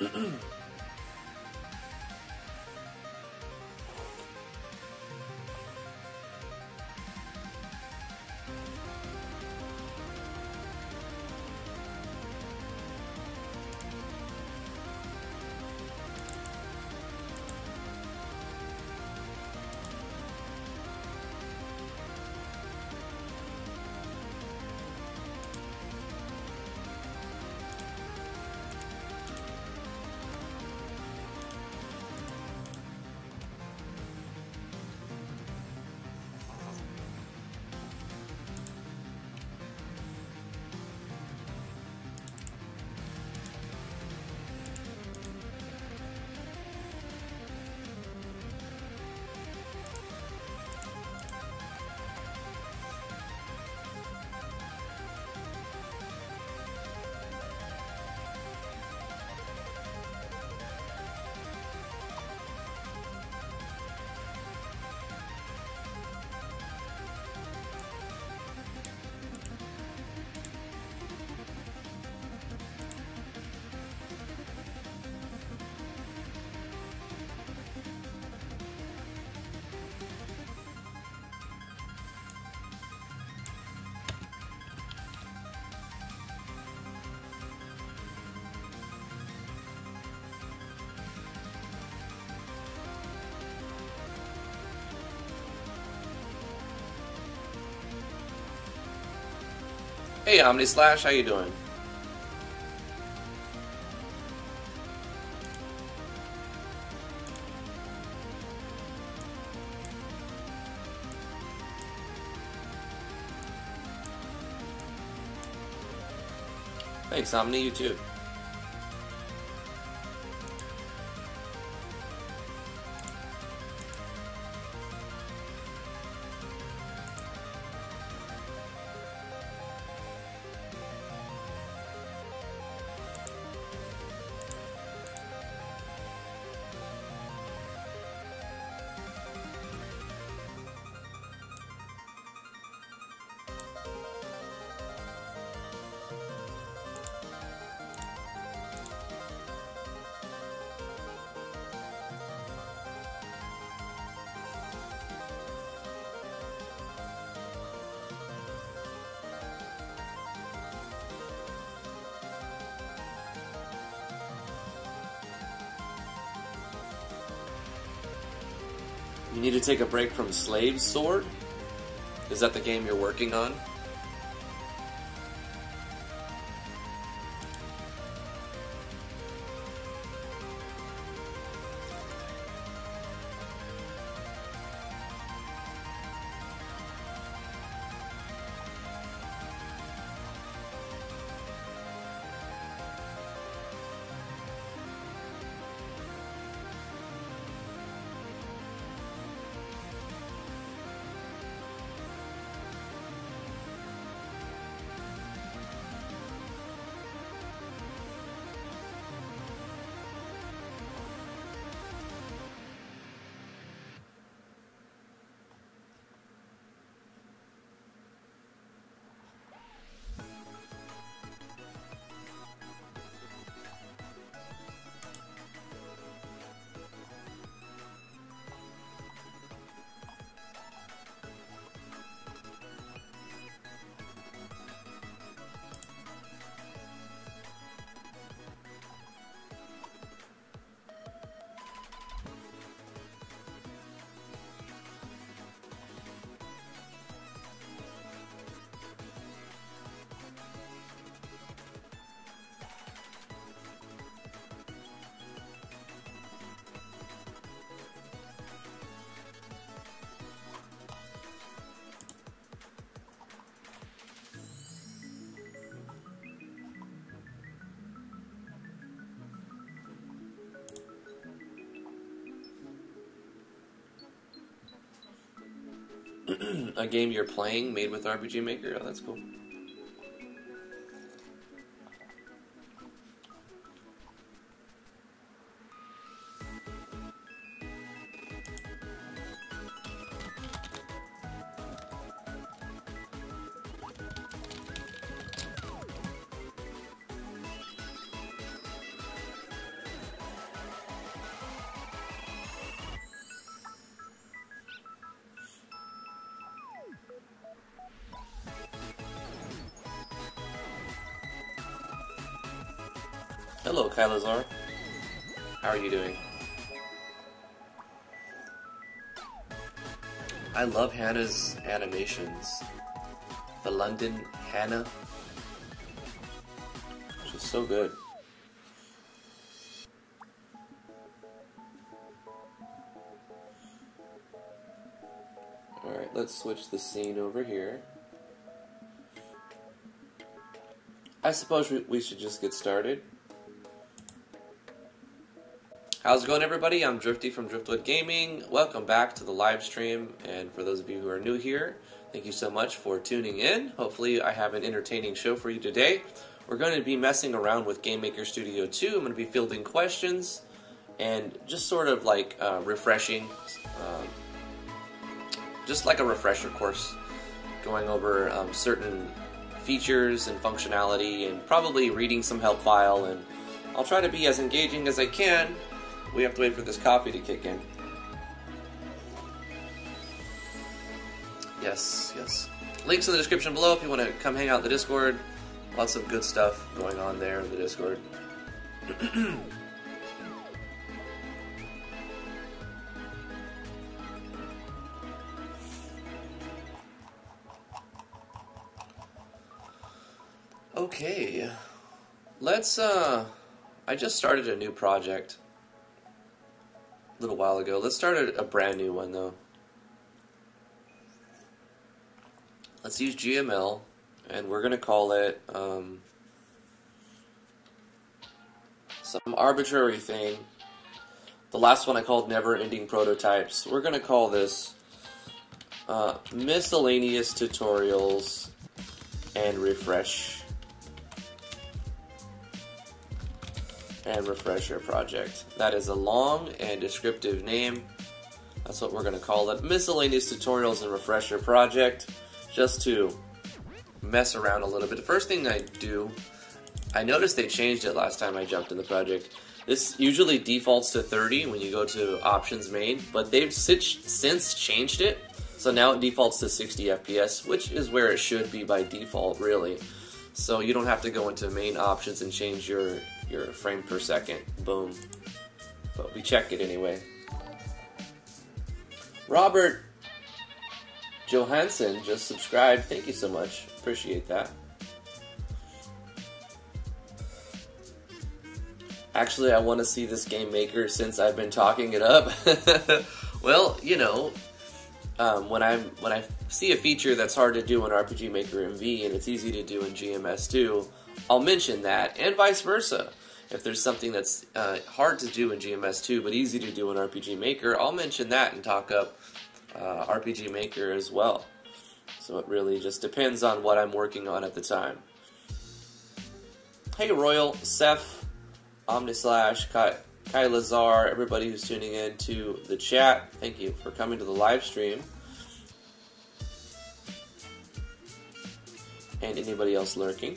嗯嗯 Hey, Omni Slash, how you doing? Thanks, Omni, you too. Take a break from Slave Sword? Is that the game you're working on? a game you're playing made with RPG Maker? Oh, that's cool. Kylazar. How are you doing? I love Hannah's animations. The London Hannah. She's so good. Alright, let's switch the scene over here. I suppose we should just get started. How's it going, everybody? I'm Drifty from Driftwood Gaming. Welcome back to the live stream. And for those of you who are new here, thank you so much for tuning in. Hopefully, I have an entertaining show for you today. We're going to be messing around with Game Maker Studio 2. I'm going to be fielding questions and just sort of like uh, refreshing, um, just like a refresher course, going over um, certain features and functionality and probably reading some help file. And I'll try to be as engaging as I can we have to wait for this coffee to kick in. Yes, yes. Links in the description below if you want to come hang out in the Discord. Lots of good stuff going on there in the Discord. okay. Let's, uh... I just started a new project little while ago. Let's start a, a brand new one though. Let's use GML, and we're going to call it um, some arbitrary thing. The last one I called Never Ending Prototypes. We're going to call this uh, Miscellaneous Tutorials and Refresh and Refresher Project. That is a long and descriptive name. That's what we're going to call it. Miscellaneous Tutorials and Refresher Project. Just to mess around a little bit. The first thing I do, I noticed they changed it last time I jumped in the project. This usually defaults to 30 when you go to Options Main, but they've since changed it. So now it defaults to 60 FPS, which is where it should be by default, really. So you don't have to go into main options and change your your frame per second. Boom. But we check it anyway. Robert Johansson just subscribed. Thank you so much. Appreciate that. Actually, I want to see this game maker since I've been talking it up. well, you know, um, when I'm when I see a feature that's hard to do in RPG Maker MV and it's easy to do in GMS2, I'll mention that, and vice versa. If there's something that's uh, hard to do in GMS2 but easy to do in RPG Maker, I'll mention that and talk up uh, RPG Maker as well. So it really just depends on what I'm working on at the time. Hey Royal, Seth, Omnislash, Kai, Kai Lazar, everybody who's tuning in to the chat, thank you for coming to the live stream. And anybody else lurking.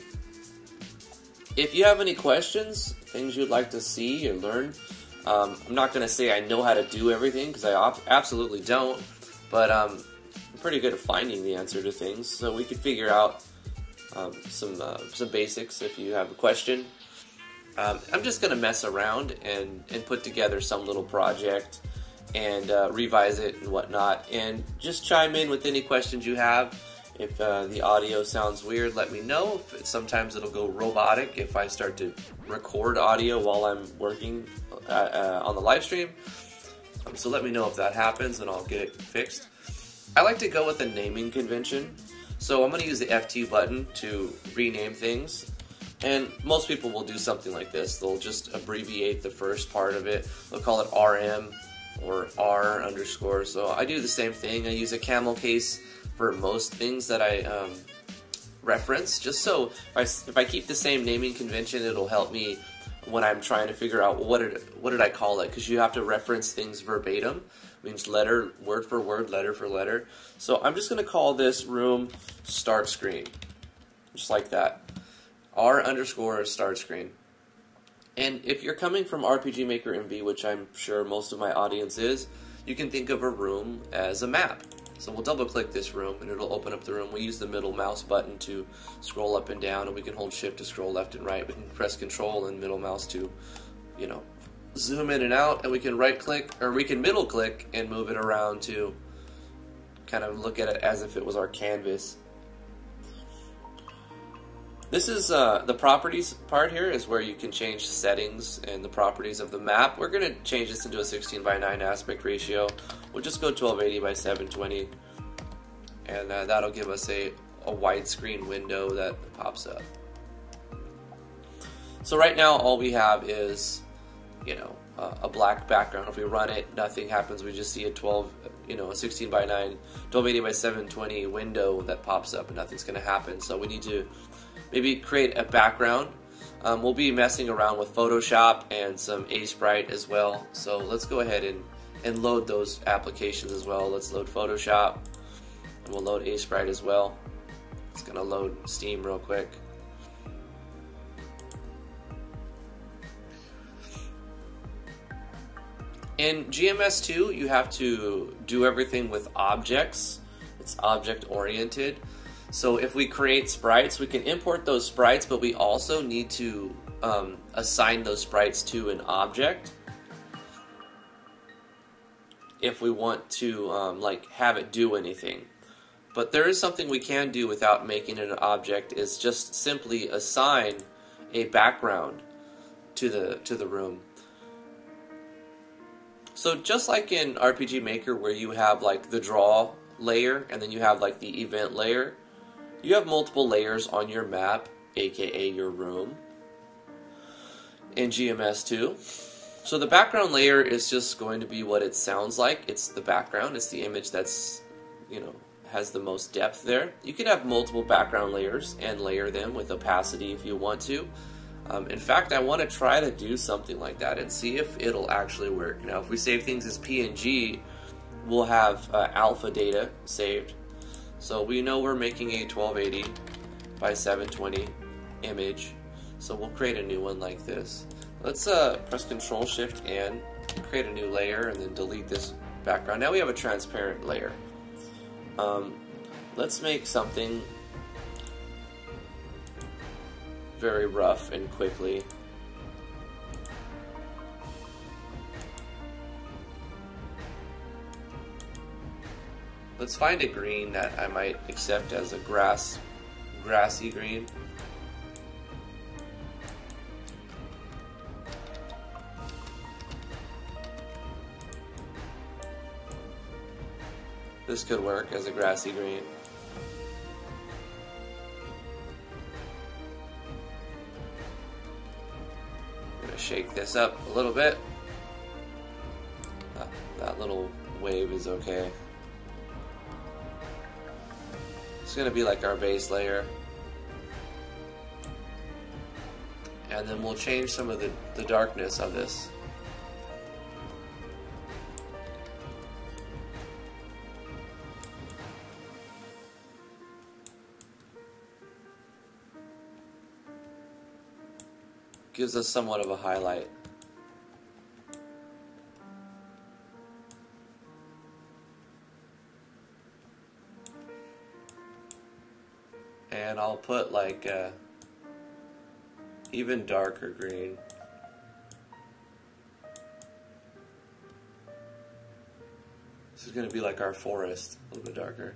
If you have any questions, things you'd like to see or learn, um, I'm not going to say I know how to do everything because I op- absolutely don't, but um, I'm pretty good at finding the answer to things. So we could figure out um, some uh, some basics if you have a question. Um, I'm just going to mess around and, and put together some little project and uh, revise it and whatnot, and just chime in with any questions you have. If uh, the audio sounds weird, let me know. Sometimes it'll go robotic if I start to record audio while I'm working uh, uh, on the live stream. Um, so let me know if that happens and I'll get it fixed. I like to go with a naming convention. So I'm going to use the F2 button to rename things. And most people will do something like this. They'll just abbreviate the first part of it. They'll call it RM or R underscore. So I do the same thing. I use a camel case for most things that I um, reference, just so if I, if I keep the same naming convention, it'll help me when I'm trying to figure out what did what did I call it because you have to reference things verbatim it means letter word for word letter for letter. So I'm just gonna call this room start screen just like that. R underscore start screen. And if you're coming from RPG Maker MV which I'm sure most of my audience is you can think of a room as a map So we'll double click this room and it'll open up the room. We use the middle mouse button to scroll up and down and we can hold shift to scroll left and right. We can press control and middle mouse to, you know, zoom in and out and we can right click or we can middle click and move it around to kind of look at it as if it was our canvas. This is uh, the properties part here is where you can change settings and the properties of the map. We're going to change this into a 16 by 9 aspect ratio. We'll just go 1280 by 720 and uh, that'll give us a, a widescreen window that pops up. So right now all we have is, you know, uh, a black background. If we run it, nothing happens. We just see a 12, you know, a 16 by 9, 1280 by 720 window that pops up and nothing's going to happen. So we need to maybe create a background. Um, we'll be messing around with Photoshop and some Aseprite as well. So let's go ahead and, and load those applications as well. Let's load Photoshop and we'll load Aseprite as well. It's gonna load Steam real quick. In GMS2, you have to do everything with objects. It's object oriented. So if we create sprites, we can import those sprites, but we also need to um, assign those sprites to an object if we want to um, like have it do anything. But there is something we can do without making it an object is just simply assign a background to the to the room. So just like in RPG Maker where you have like the draw layer and then you have like the event layer, you have multiple layers on your map, aka your room, in GMS2. So the background layer is just going to be what it sounds like. It's the background, it's the image that's, you know, has the most depth there. You can have multiple background layers and layer them with opacity if you want to. Um, in fact, I want to try to do something like that and see if it'll actually work. Now, if we save things as PNG, we'll have uh, alpha data saved so we know we're making a 1280 by 720 image. So we'll create a new one like this. Let's uh, press Control Shift and create a new layer and then delete this background. Now we have a transparent layer. Um, let's make something very rough and quickly. Let's find a green that I might accept as a grass, grassy green. This could work as a grassy green. I'm gonna shake this up a little bit. That, that little wave is okay. It's to be like our base layer. And then we'll change some of the, the darkness of this. Gives us somewhat of a highlight. and I'll put like uh, even darker green. This is going to be like our forest, a little bit darker.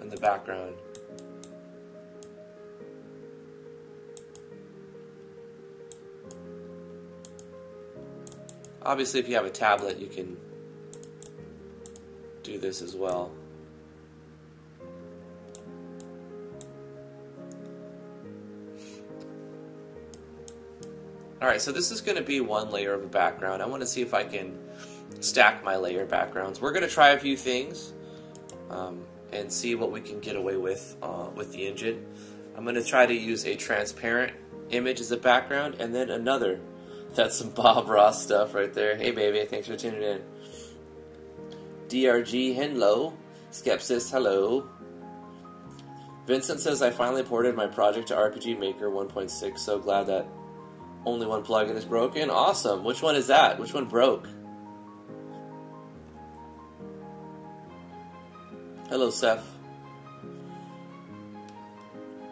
And the background. Obviously, if you have a tablet, you can do this as well. Alright, so this is going to be one layer of a background. I want to see if I can stack my layer backgrounds. We're going to try a few things um, and see what we can get away with uh, with the engine. I'm going to try to use a transparent image as a background and then another. That's some Bob Ross stuff right there. Hey baby, thanks for tuning in. DRG hello. Skepsis, hello. Vincent says I finally ported my project to RPG Maker 1.6. So glad that only one plugin is broken. Awesome. Which one is that? Which one broke? Hello, Seth.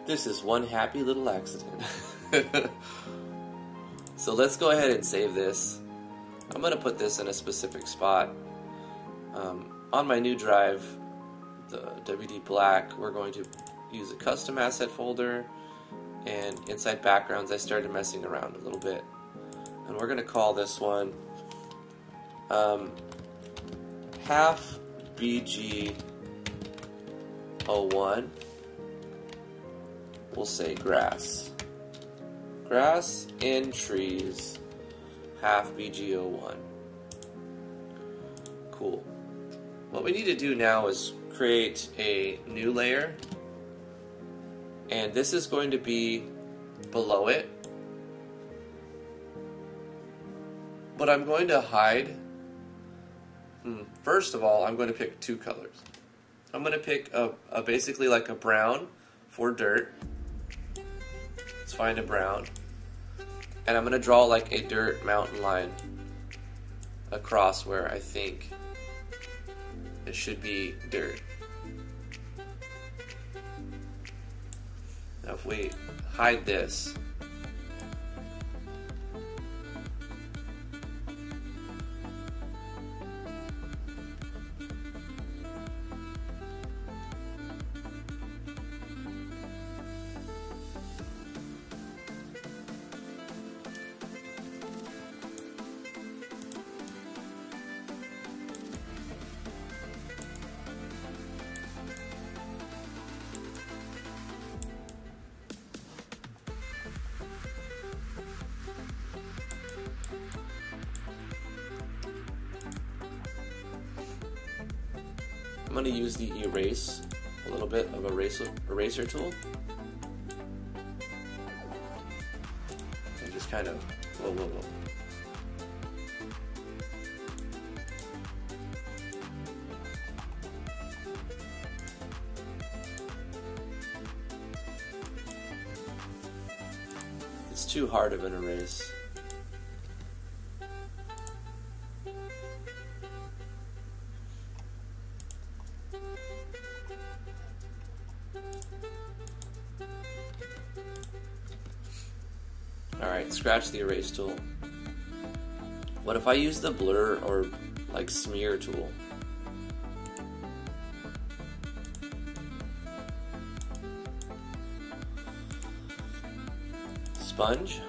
This is one happy little accident. so let's go ahead and save this. I'm going to put this in a specific spot. Um, on my new drive, the WD Black, we're going to use a custom asset folder. And inside backgrounds, I started messing around a little bit. And we're going to call this one um, half BG 01. We'll say grass. Grass and trees, half BG01. Cool. What we need to do now is create a new layer. And this is going to be below it. But I'm going to hide. Hmm, first of all, I'm going to pick two colors. I'm going to pick a, a basically like a brown for dirt. Let's find a brown. And I'm going to draw like a dirt mountain line across where I think it should be dirt. Now if we hide this, eraser, tool. And just kind of, whoa, whoa, whoa. It's too hard of an erase. Scratch the erase tool. What if I use the blur or like smear tool? Sponge.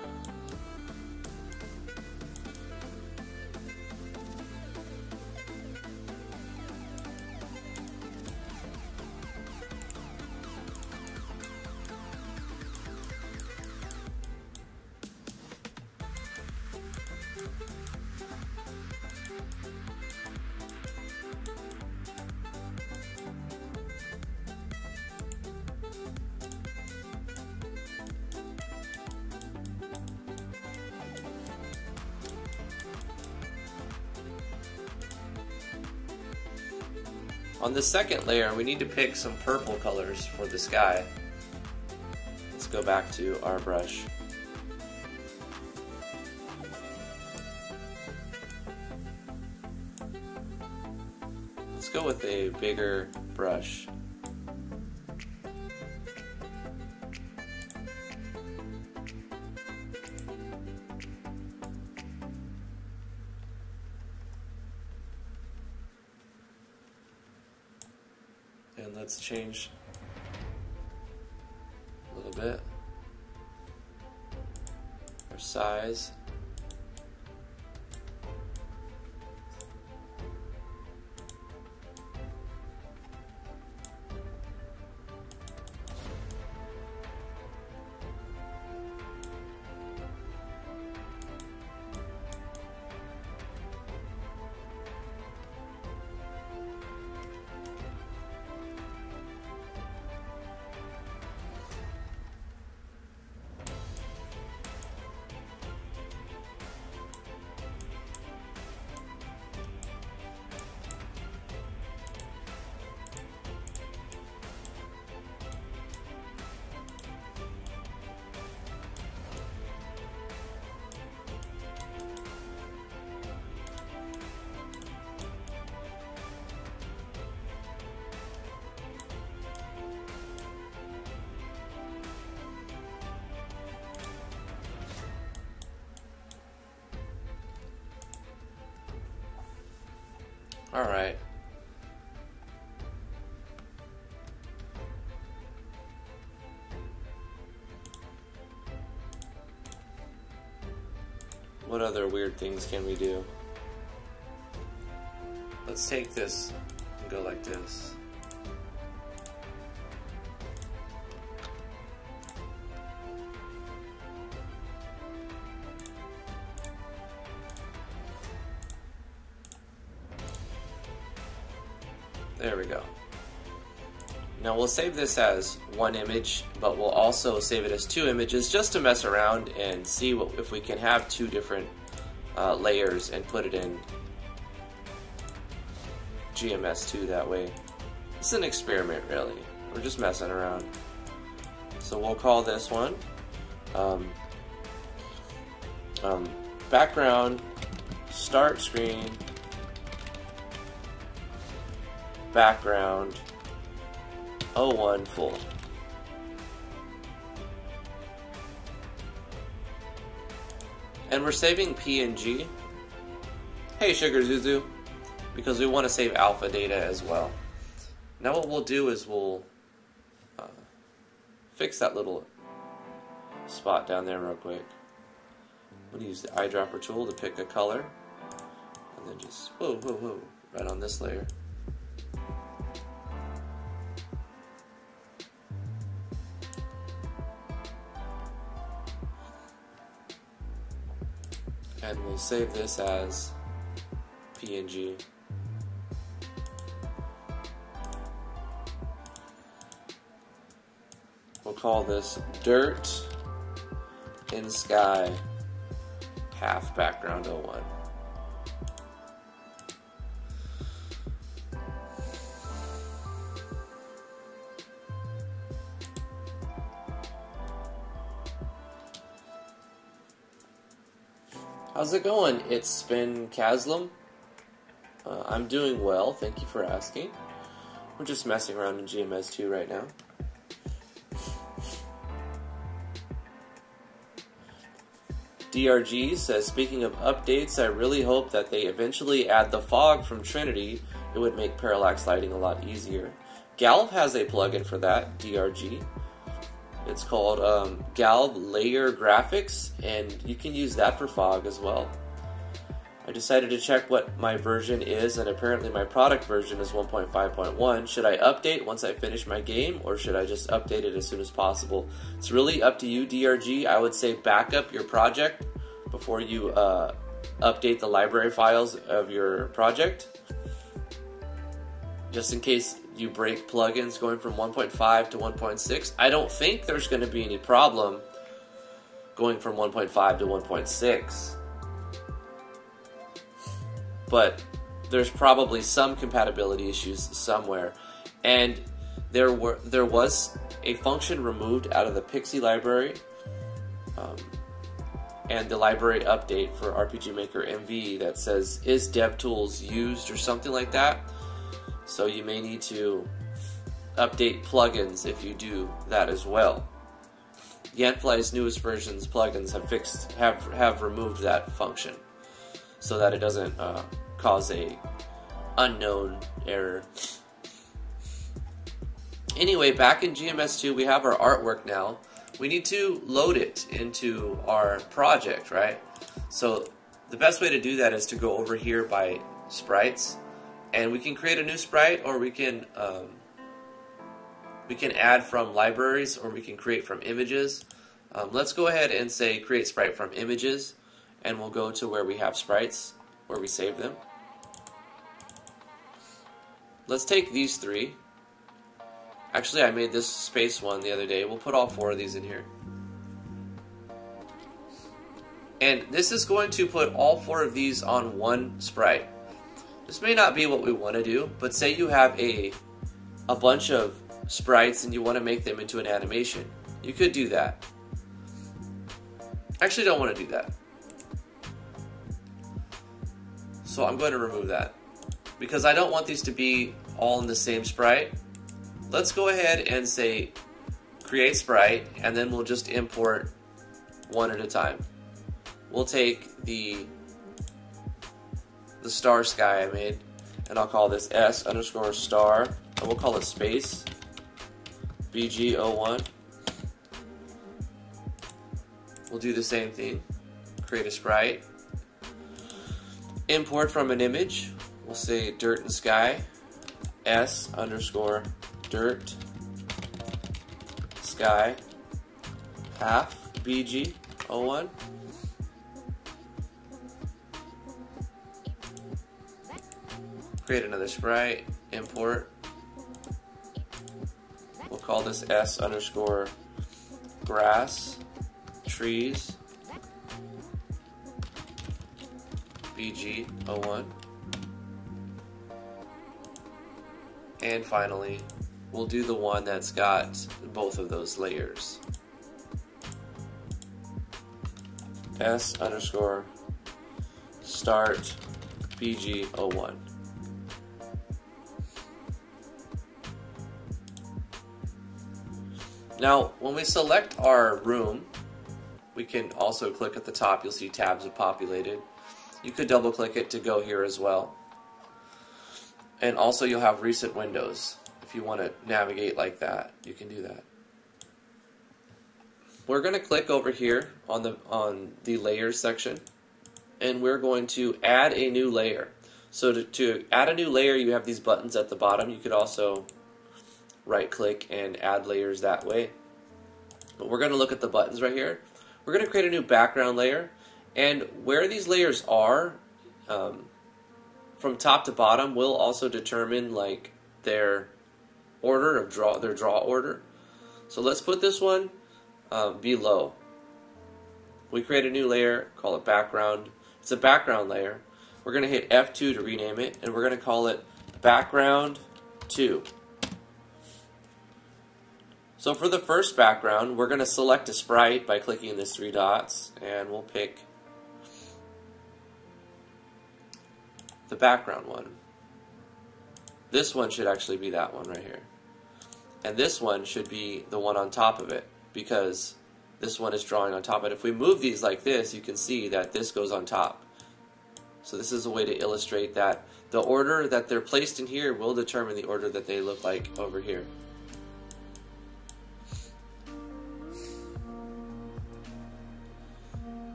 On the second layer, we need to pick some purple colors for the sky. Let's go back to our brush. Let's go with a bigger brush. Alright. What other weird things can we do? Let's take this and go like this. We'll save this as one image, but we'll also save it as two images just to mess around and see what, if we can have two different uh, layers and put it in GMS2 that way. It's an experiment really. We're just messing around. So we'll call this one um, um, background start screen background 01 full. And we're saving PNG. Hey Sugar Zuzu, because we want to save alpha data as well. Now what we'll do is we'll uh, fix that little spot down there real quick. I'm going to use the eyedropper tool to pick a color. And then just, whoa, whoa, whoa, right on this layer. Save this as PNG. We'll call this dirt in sky half background 01. How's it going? It's been Kaslam. Uh, I'm doing well, thank you for asking. We're just messing around in GMS2 right now. DRG says, speaking of updates, I really hope that they eventually add the fog from Trinity. It would make parallax lighting a lot easier. Galv has a plugin for that, DRG. It's called um, Galv Layer Graphics, and you can use that for fog as well. I decided to check what my version is, and apparently my product version is 1.5.1. Should I update once I finish my game, or should I just update it as soon as possible? It's really up to you, DRG. I would say back up your project before you uh, update the library files of your project, just in case you break plugins going from 1.5 to 1.6. I don't think there's going to be any problem going from 1.5 to 1.6. But there's probably some compatibility issues somewhere. And there were there was a function removed out of the PIXI library um, and the library update for RPG Maker MV that says is DevTools used or something like that. So you may need to update plugins if you do that as well. Yanfly's newest versions plugins have fixed have have removed that function so that it doesn't uh, cause a unknown error. Anyway, back in GMS2 we have our artwork now. We need to load it into our project, right? So the best way to do that is to go over here by sprites and we can create a new sprite or we can um, we can add from libraries or we can create from images. Um, let's go ahead and say create sprite from images and we'll go to where we have sprites where we save them. Let's take these three. Actually I made this space one the other day. We'll put all four of these in here. And this is going to put all four of these on one sprite this may not be what we want to do, but say you have a, a bunch of sprites and you want to make them into an animation. You could do that. I actually don't want to do that. So I'm going to remove that. Because I don't want these to be all in the same sprite. Let's go ahead and say create sprite and then we'll just import one at a time. We'll take the the star sky I made, and I'll call this S underscore star, and we'll call it space BG01. We'll do the same thing. Create a sprite. Import from an image. We'll say dirt and sky. S underscore dirt sky half BG01. Create another sprite, import. We'll call this S underscore grass trees BG01. And finally, we'll do the one that's got both of those layers. S underscore start BG01. Now, when we select our room, we can also click at the top. You'll see tabs are populated. You could double click it to go here as well. And also you'll have recent windows. If you want to navigate like that, you can do that. We're going to click over here on the on the layers section and we're going to add a new layer. So to, to add a new layer, you have these buttons at the bottom. You could also right click and add layers that way. But we're going to look at the buttons right here. We're going to create a new background layer and where these layers are um, from top to bottom will also determine like their order of draw their draw order. So let's put this one um, below. We create a new layer, call it background. It's a background layer. We're going to hit F2 to rename it, and we're going to call it background 2. So for the first background, we're going to select a sprite by clicking these three dots, and we'll pick the background one. This one should actually be that one right here. And this one should be the one on top of it, because this one is drawing on top it. If we move these like this, you can see that this goes on top. So this is a way to illustrate that the order that they're placed in here will determine the order that they look like over here.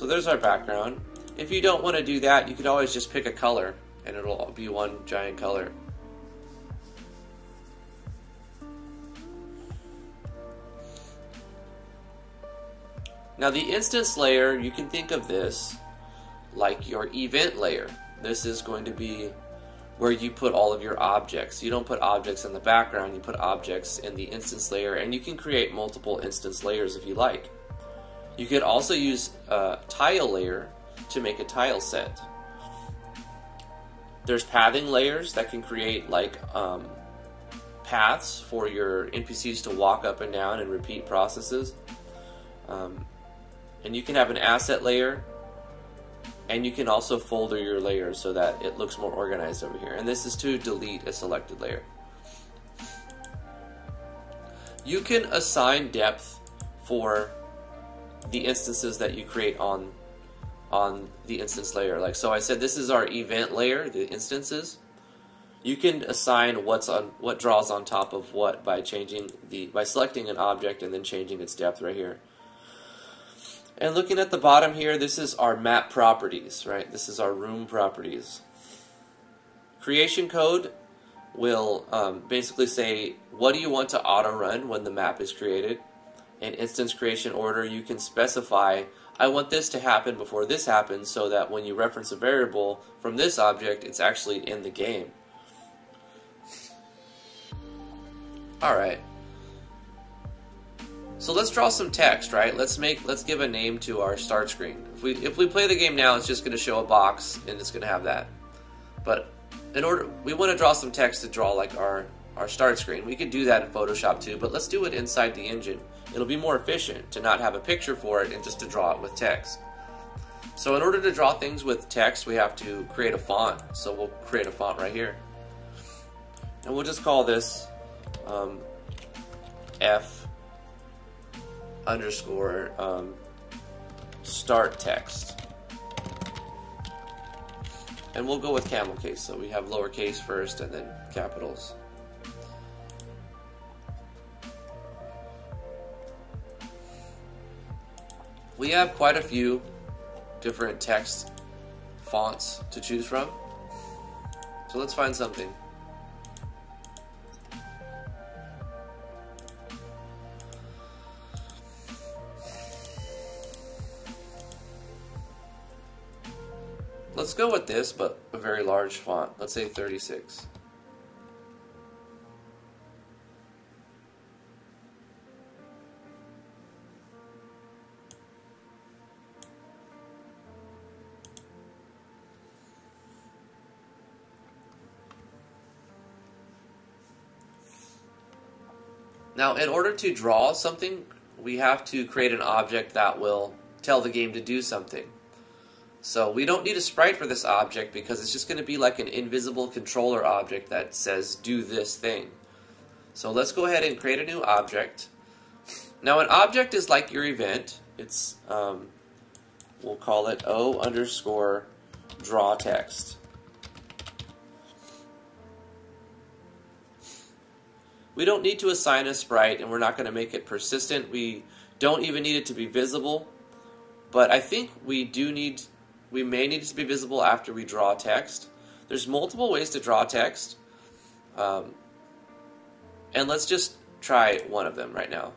So there's our background. If you don't want to do that, you could always just pick a color and it'll be one giant color. Now the instance layer, you can think of this like your event layer. This is going to be where you put all of your objects. You don't put objects in the background, you put objects in the instance layer, and you can create multiple instance layers if you like. You could also use a tile layer to make a tile set. There's pathing layers that can create like um, paths for your NPCs to walk up and down and repeat processes. Um, and you can have an asset layer and you can also folder your layers so that it looks more organized over here. And this is to delete a selected layer. You can assign depth for the instances that you create on on the instance layer. Like so I said this is our event layer, the instances. You can assign what's on what draws on top of what by changing the by selecting an object and then changing its depth right here. And looking at the bottom here, this is our map properties, right? This is our room properties. Creation code will um, basically say what do you want to auto run when the map is created an instance creation order, you can specify, I want this to happen before this happens so that when you reference a variable from this object, it's actually in the game. Alright. So let's draw some text, right? Let's make let's give a name to our start screen. If we if we play the game now, it's just going to show a box and it's going to have that. But in order we want to draw some text to draw like our our start screen. We could do that in Photoshop too, but let's do it inside the engine. It'll be more efficient to not have a picture for it and just to draw it with text. So in order to draw things with text, we have to create a font. So we'll create a font right here. And we'll just call this um, F underscore um, start text. And we'll go with camel case. So we have lowercase first and then capitals. We have quite a few different text fonts to choose from. So let's find something. Let's go with this, but a very large font. Let's say 36. Now, in order to draw something, we have to create an object that will tell the game to do something. So we don't need a sprite for this object because it's just going to be like an invisible controller object that says do this thing. So let's go ahead and create a new object. Now an object is like your event. It's, um, we'll call it O underscore draw text. We don't need to assign a sprite and we're not going to make it persistent. We don't even need it to be visible. But I think we do need, we may need it to be visible after we draw text. There's multiple ways to draw text. Um, and let's just try one of them right now.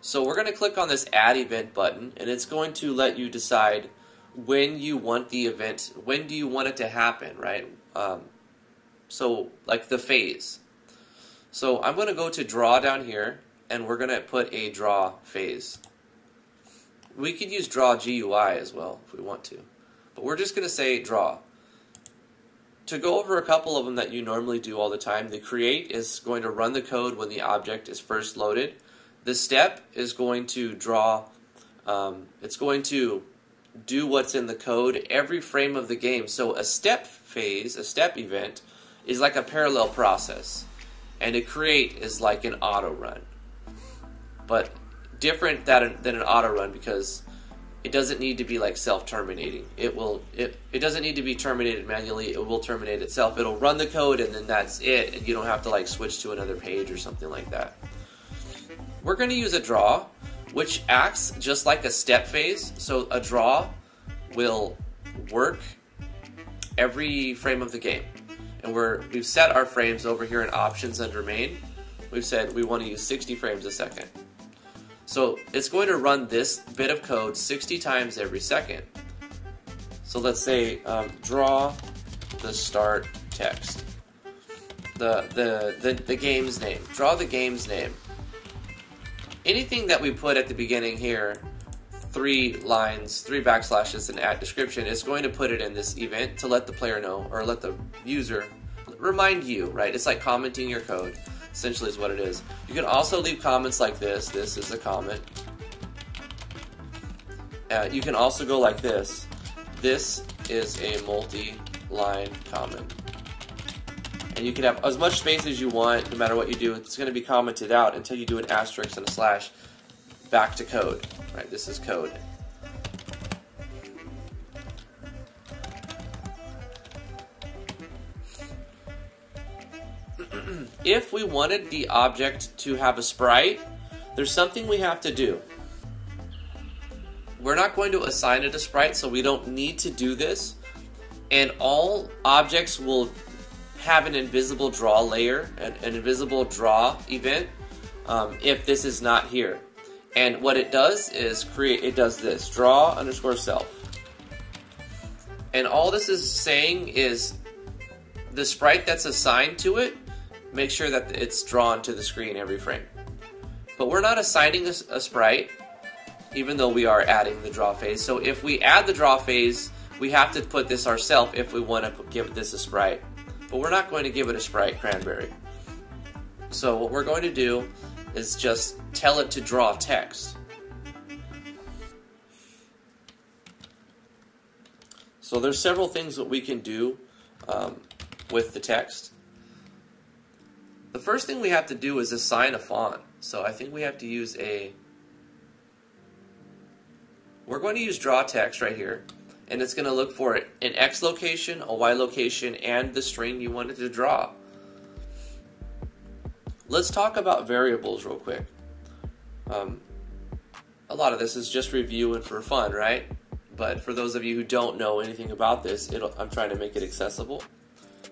So we're going to click on this add event button and it's going to let you decide when you want the event, when do you want it to happen, right? Um, so like the phase. So I'm going to go to draw down here and we're going to put a draw phase. We could use draw GUI as well if we want to. But we're just going to say draw. To go over a couple of them that you normally do all the time, the create is going to run the code when the object is first loaded. The step is going to draw, um, it's going to do what's in the code every frame of the game. So a step phase, a step event, is like a parallel process and to create is like an auto run. But different than, than an auto run because it doesn't need to be like self-terminating. It will it it doesn't need to be terminated manually. It will terminate itself. It'll run the code and then that's it and you don't have to like switch to another page or something like that. We're going to use a draw which acts just like a step phase. So a draw will work every frame of the game and we're we've set our frames over here in options under main. We've said we want to use 60 frames a second. So it's going to run this bit of code 60 times every second. So let's say um, draw the start text. The, the, the, the game's name. Draw the game's name. Anything that we put at the beginning here three lines, three backslashes, and add description is going to put it in this event to let the player know or let the user remind you, right? It's like commenting your code, essentially, is what it is. You can also leave comments like this. This is a comment. Uh, you can also go like this. This is a multi line comment. And you can have as much space as you want, no matter what you do. It's going to be commented out until you do an asterisk and a slash back to code. Right, this is code. if we wanted the object to have a sprite, there's something we have to do. We're not going to assign it a sprite, so we don't need to do this. And all objects will have an invisible draw layer, an, an invisible draw event, um, if this is not here. And what it does is create, it does this, draw underscore self. And all this is saying is the sprite that's assigned to it, make sure that it's drawn to the screen every frame. But we're not assigning a, a sprite, even though we are adding the draw phase. So if we add the draw phase, we have to put this ourselves if we want to give this a sprite. But we're not going to give it a sprite cranberry. So what we're going to do is just tell it to draw text. So there's several things that we can do um, with the text. The first thing we have to do is assign a font. So I think we have to use a... We're going to use draw text right here. and it's going to look for an X location, a Y location, and the string you wanted to draw. Let's talk about variables real quick. Um, a lot of this is just reviewing for fun, right? But for those of you who don't know anything about this, I'm trying to make it accessible.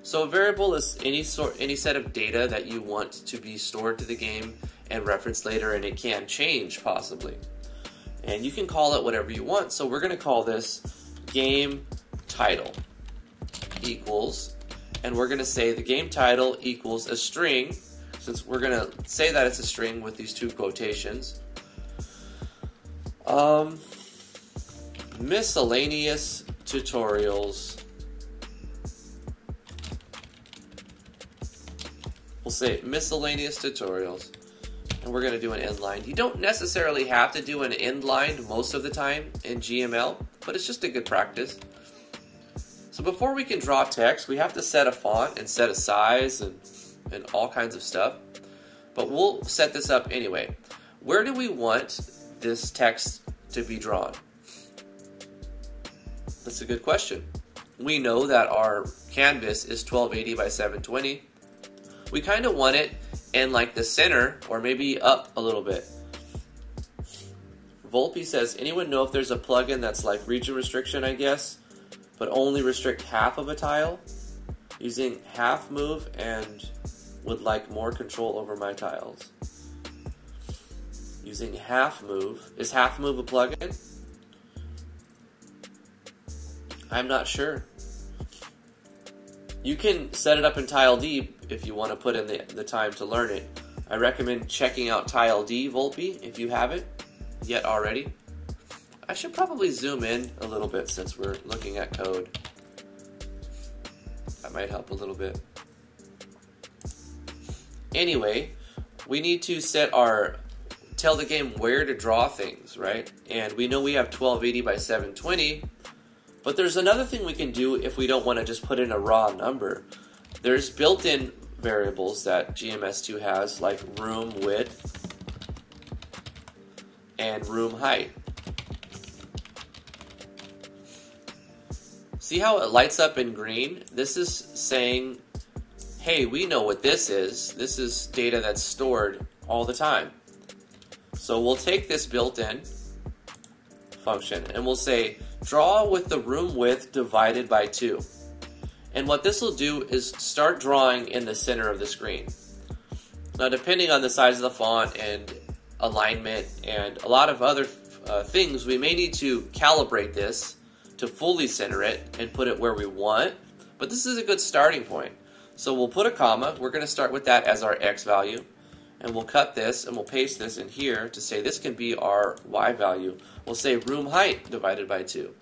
So a variable is any sort, any set of data that you want to be stored to the game and referenced later, and it can change possibly. And you can call it whatever you want. So we're going to call this game title equals, and we're going to say the game title equals a string, since we're going to say that it's a string with these two quotations. Um, miscellaneous tutorials. We'll say miscellaneous tutorials and we're going to do an end line. You don't necessarily have to do an end line most of the time in GML, but it's just a good practice. So before we can draw text, we have to set a font and set a size and, and all kinds of stuff. But we'll set this up anyway. Where do we want this text to be drawn? That's a good question. We know that our canvas is 1280 by 720. We kind of want it in like the center or maybe up a little bit. Volpe says, anyone know if there's a plugin that's like region restriction, I guess, but only restrict half of a tile? Using half move and would like more control over my tiles. Using half move. Is half move a plugin? I'm not sure. You can set it up in TileD if you want to put in the, the time to learn it. I recommend checking out TileD Volpe if you haven't yet already. I should probably zoom in a little bit since we're looking at code. That might help a little bit. Anyway, we need to set our tell the game where to draw things, right? And we know we have 1280 by 720, but there's another thing we can do if we don't want to just put in a raw number. There's built-in variables that GMS2 has, like room width and room height. See how it lights up in green? This is saying, hey, we know what this is. This is data that's stored all the time. So we'll take this built-in function and we'll say, draw with the room width divided by 2. And what this will do is start drawing in the center of the screen. Now depending on the size of the font and alignment and a lot of other uh, things, we may need to calibrate this to fully center it and put it where we want. But this is a good starting point. So we'll put a comma. We're going to start with that as our x value. And we'll cut this and we'll paste this in here to say this can be our y value. We'll say room height divided by 2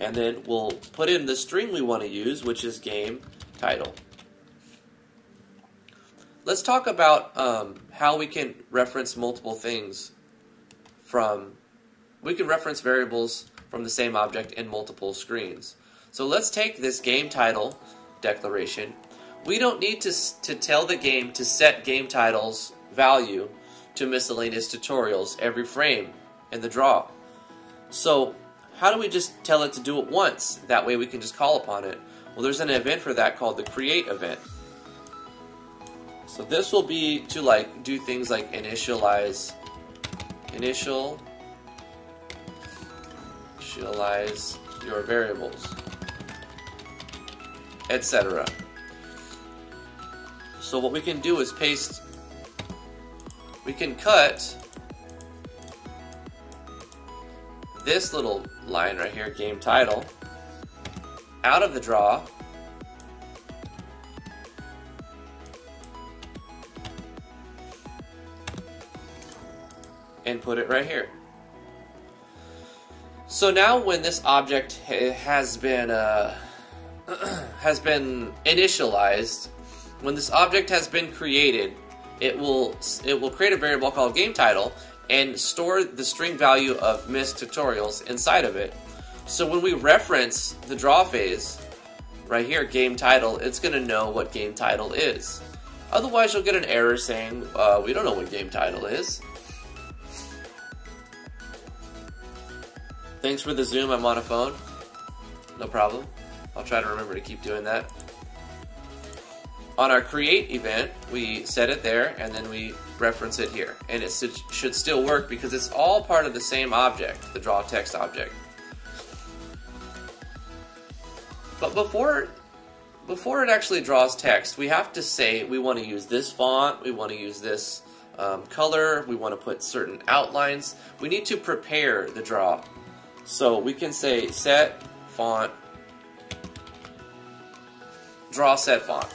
and then we'll put in the string we want to use, which is game title. Let's talk about um, how we can reference multiple things from, we can reference variables from the same object in multiple screens. So let's take this game title declaration. We don't need to, to tell the game to set game title's value to miscellaneous tutorials every frame in the draw. So how do we just tell it to do it once? That way we can just call upon it. Well, there's an event for that called the create event. So this will be to like do things like initialize, initial, initialize your variables, etc. So what we can do is paste, we can cut this little line right here, game title, out of the draw. And put it right here. So now when this object has been uh, has been initialized, when this object has been created, it will it will create a variable called game title and store the string value of missed tutorials inside of it. So when we reference the draw phase, right here, game title, it's going to know what game title is. Otherwise, you'll get an error saying, uh, we don't know what game title is. Thanks for the zoom, I'm on a phone. no problem. I'll try to remember to keep doing that. On our create event, we set it there and then we reference it here. And it should still work because it's all part of the same object, the draw text object. But before before it actually draws text, we have to say we want to use this font, we want to use this um, color, we want to put certain outlines. We need to prepare the draw. So we can say set font, draw set font.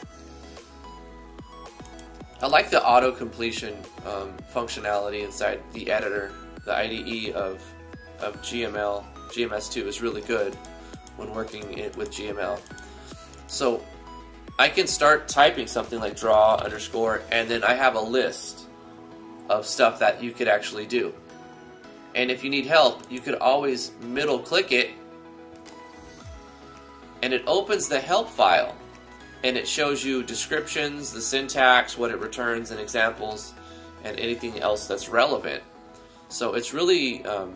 I like the auto completion um, functionality inside the editor. The IDE of, of GML, GMS2 is really good when working with GML. So I can start typing something like draw underscore, and then I have a list of stuff that you could actually do. And if you need help, you could always middle click it, and it opens the help file. And it shows you descriptions, the syntax, what it returns, and examples, and anything else that's relevant. So it's really, um,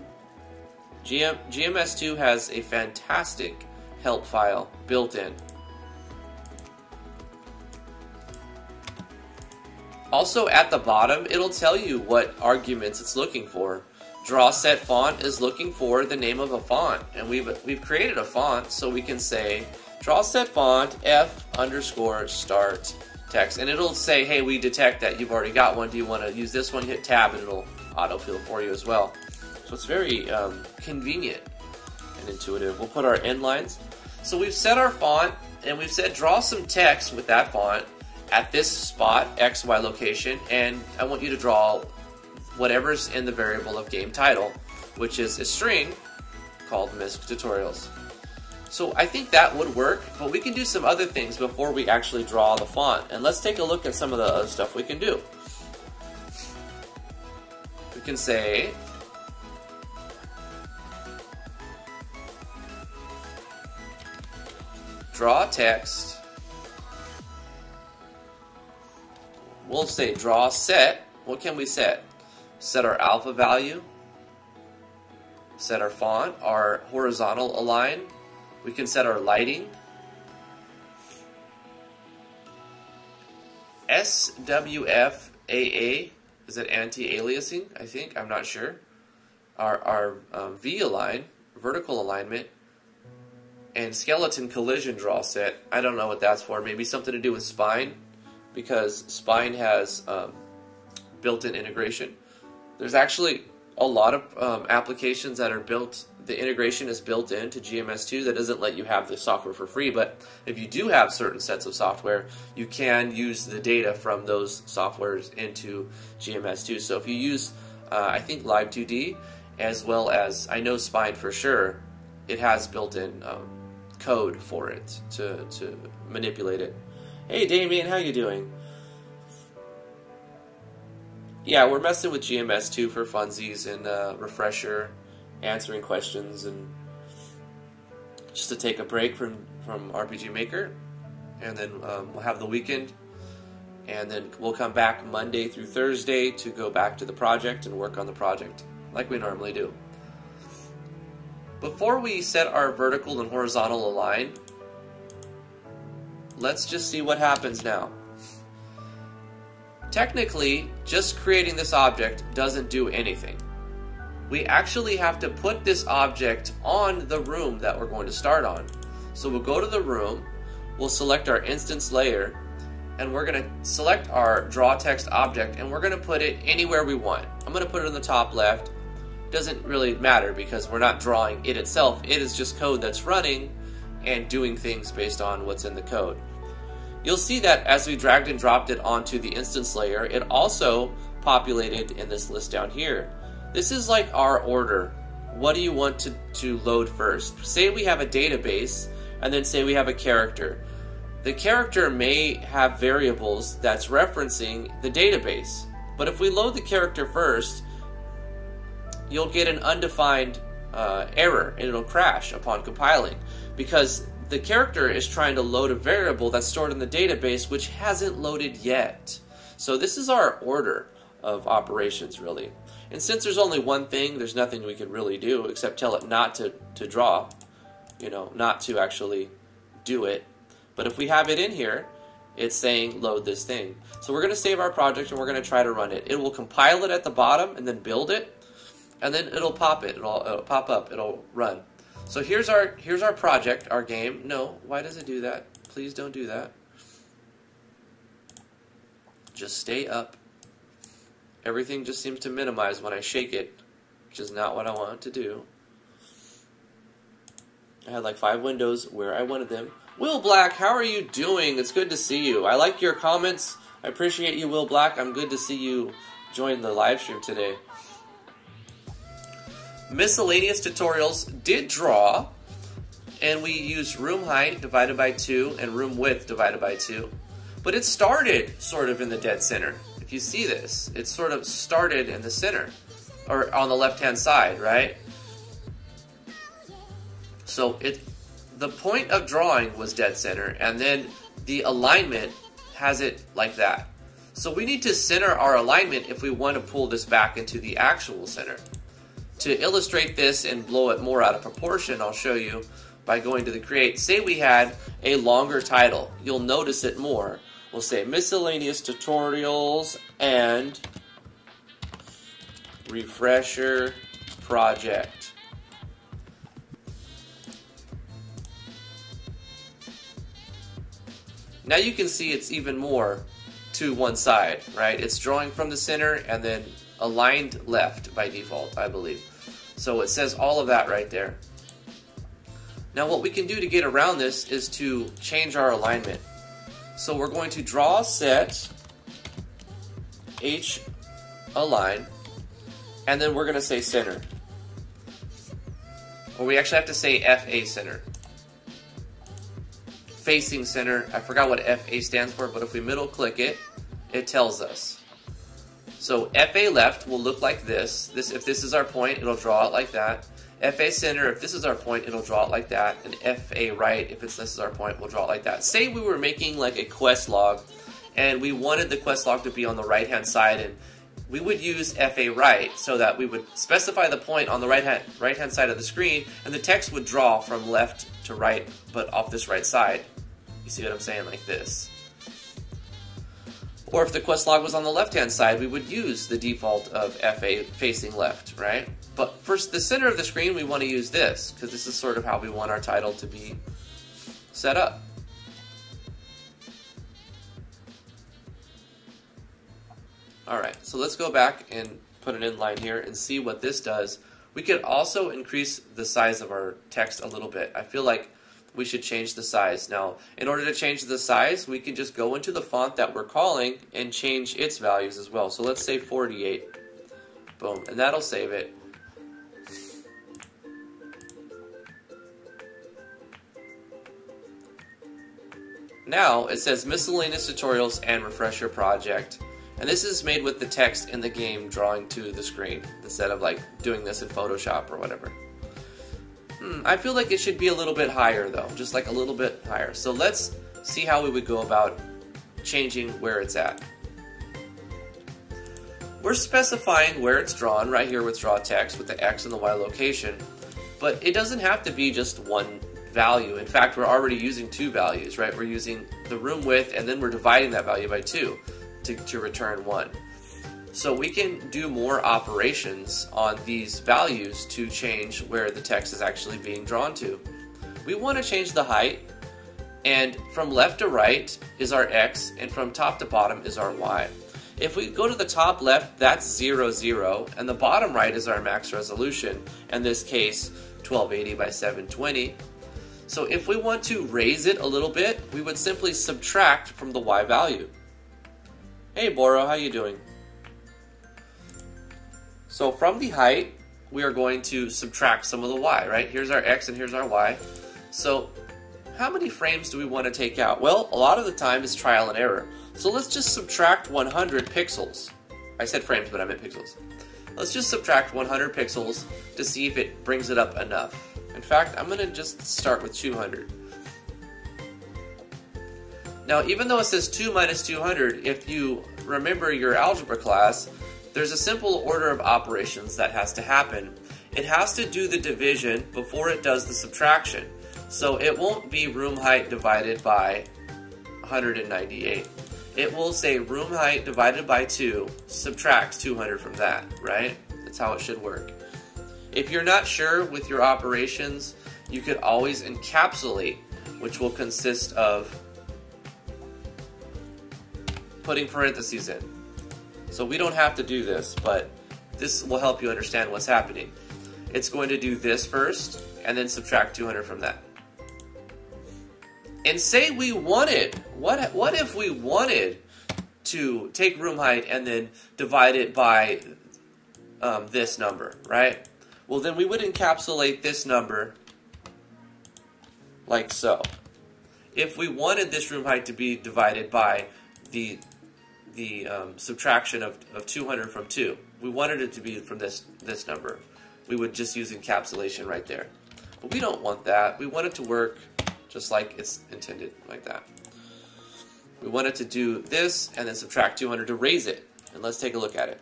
GM, GMS2 has a fantastic help file built in. Also at the bottom, it'll tell you what arguments it's looking for. Draw set font is looking for the name of a font, and we've we've created a font, so we can say draw set font f underscore start text, and it'll say, hey, we detect that you've already got one. Do you want to use this one? hit tab, and it'll autofill for you as well. So it's very um, convenient and intuitive. We'll put our end lines. So we've set our font, and we've said draw some text with that font at this spot, XY location, and I want you to draw whatever's in the variable of game title, which is a string called MISC tutorials. So I think that would work, but we can do some other things before we actually draw the font. And let's take a look at some of the other stuff we can do. We can say draw text we'll say draw set. What can we set? Set our alpha value, set our font, our horizontal align. We can set our lighting. SWFAA, is it anti-aliasing? I think, I'm not sure. Our, our um, V align, vertical alignment, and skeleton collision draw set. I don't know what that's for. Maybe something to do with spine because Spine has um, built-in integration. There's actually a lot of um, applications that are built, the integration is built into GMS2 that doesn't let you have the software for free, but if you do have certain sets of software, you can use the data from those softwares into GMS2. So if you use, uh, I think Live2D, as well as, I know Spine for sure, it has built-in um, code for it to, to manipulate it. Hey Damien, how you doing? Yeah, we're messing with GMS2 for funsies and uh, refresher, answering questions, and just to take a break from, from RPG Maker. And then um, we'll have the weekend. And then we'll come back Monday through Thursday to go back to the project and work on the project like we normally do. Before we set our vertical and horizontal align, let's just see what happens now. Technically, just creating this object doesn't do anything. We actually have to put this object on the room that we're going to start on. So we'll go to the room, we'll select our instance layer, and we're going to select our draw text object and we're going to put it anywhere we want. I'm going to put it in the top left. Doesn't really matter because we're not drawing it itself. It is just code that's running and doing things based on what's in the code. You'll see that as we dragged and dropped it onto the instance layer, it also populated in this list down here. This is like our order. What do you want to, to load first? Say we have a database, and then say we have a character. The character may have variables that's referencing the database. But if we load the character first, you'll get an undefined uh, error and it'll crash upon compiling because the character is trying to load a variable that's stored in the database which hasn't loaded yet. So this is our order of operations really. And since there's only one thing, there's nothing we can really do except tell it not to, to draw. you know, not to actually do it. But if we have it in here, it's saying load this thing. So we're going to save our project and we're going to try to run it. It will compile it at the bottom and then build it, and then it'll pop it. It'll, it'll pop up. It'll run. So here's our here's our project, our game. No, why does it do that? Please don't do that. Just stay up. Everything just seems to minimize when I shake it, which is not what I want to do. I had like five windows where I wanted them. Will Black, how are you doing? It's good to see you. I like your comments. I appreciate you, Will Black. I'm good to see you join the live stream today. Miscellaneous tutorials did draw, and we used room height divided by 2 and room width divided by 2. But it started sort of in the dead center. If you see this, it sort of started in the center, or on the left-hand side, right? So it, the point of drawing was dead center, and then the alignment has it like that. So we need to center our alignment if we want to pull this back into the actual center. To illustrate this and blow it more out of proportion, I'll show you by going to the create. Say we had a longer title. You'll notice it more. We'll say miscellaneous tutorials and refresher project. Now you can see it's even more to one side, right? It's drawing from the center and then aligned left by default, I believe. So it says all of that right there. Now what we can do to get around this is to change our alignment. So we're going to draw set H align and then we're going to say center. Or we actually have to say FA center facing center. I forgot what FA stands for, but if we middle click it, it tells us. So FA left will look like this. This If this is our point, it'll draw it like that. FA center, if this is our point, it'll draw it like that. And FA right, if it's this is our point, we'll draw it like that. Say we were making like a quest log, and we wanted the quest log to be on the right hand side, and we would use FA right so that we would specify the point on the right hand right hand side of the screen, and the text would draw from left to right, but off this right side. You see what I'm saying? Like this. Or if the quest log was on the left-hand side, we would use the default of FA facing left, right? But for the center of the screen, we want to use this, because this is sort of how we want our title to be set up. Alright, so let's go back and put an inline here and see what this does. We could also increase the size of our text a little bit. I feel like we should change the size. Now, in order to change the size, we can just go into the font that we're calling and change its values as well. So let's say 48. Boom, and that'll save it. Now, it says miscellaneous tutorials and refresher project. And this is made with the text in the game drawing to the screen instead of like doing this in Photoshop or whatever. Hmm, I feel like it should be a little bit higher though, just like a little bit higher. So let's see how we would go about changing where it's at. We're specifying where it's drawn right here with draw text with the X and the Y location, but it doesn't have to be just one value. In fact, we're already using two values, right? We're using the room width and then we're dividing that value by two to, to return one. So we can do more operations on these values to change where the text is actually being drawn to. We want to change the height, and from left to right is our x, and from top to bottom is our y. If we go to the top left, that's 0, 0, and the bottom right is our max resolution, in this case 1280 by 720. So if we want to raise it a little bit, we would simply subtract from the y value. Hey Boro, how you doing? So from the height, we are going to subtract some of the y, right? Here's our x and here's our y. So how many frames do we want to take out? Well, a lot of the time is trial and error. So let's just subtract 100 pixels. I said frames, but I meant pixels. Let's just subtract 100 pixels to see if it brings it up enough. In fact, I'm going to just start with 200. Now, even though it says 2 minus 200, if you remember your algebra class, there's a simple order of operations that has to happen. It has to do the division before it does the subtraction. So it won't be room height divided by 198. It will say room height divided by 2 subtracts 200 from that, right? That's how it should work. If you're not sure with your operations, you could always encapsulate, which will consist of putting parentheses in. So we don't have to do this, but this will help you understand what's happening. It's going to do this first, and then subtract 200 from that. And say we wanted, what, what if we wanted to take room height and then divide it by um, this number, right? Well, then we would encapsulate this number like so. If we wanted this room height to be divided by the the um, subtraction of, of 200 from 2, we wanted it to be from this, this number. We would just use encapsulation right there. But we don't want that. We want it to work just like it's intended, like that. We want it to do this and then subtract 200 to raise it. And let's take a look at it.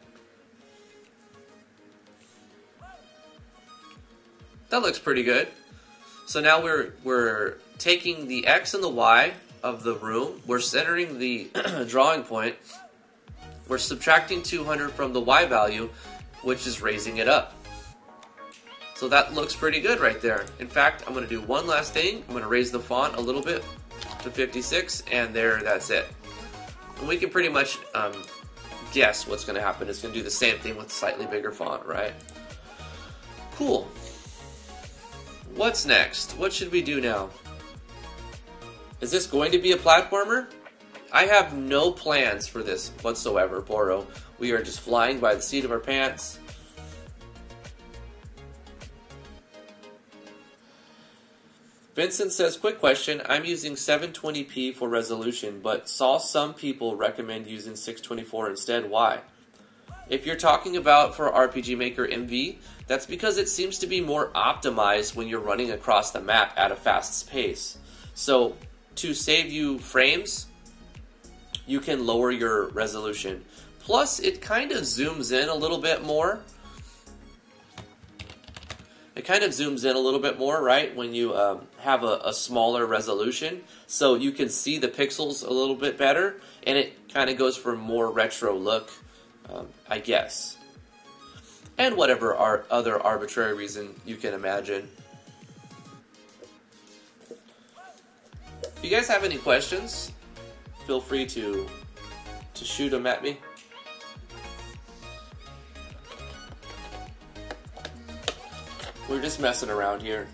That looks pretty good. So now we're, we're taking the x and the y of the room, we're centering the drawing point, we're subtracting 200 from the y value, which is raising it up. So that looks pretty good right there. In fact, I'm to do one last thing. I'm to raise the font a little bit to 56, and there, that's it. And we can pretty much um, guess what's to happen. It's to do the same thing with slightly bigger font, right? Cool. What's next? What should we do now? Is this going to be a platformer? I have no plans for this whatsoever, Boro. We are just flying by the seat of our pants. Vincent says, quick question. I'm using 720p for resolution, but saw some people recommend using 624 instead. Why? If you're talking about for RPG Maker MV, that's because it seems to be more optimized when you're running across the map at a fast pace. So to save you frames, you can lower your resolution. Plus, it kind of zooms in a little bit more. It kind of zooms in a little bit more, right, when you um, have a, a, smaller resolution. So you can see the pixels a little bit better, and it kind of goes for a more retro look, um, I guess. And whatever ar other arbitrary reason you can imagine. If you guys have any questions, feel free to to shoot them at me. We're just messing around here.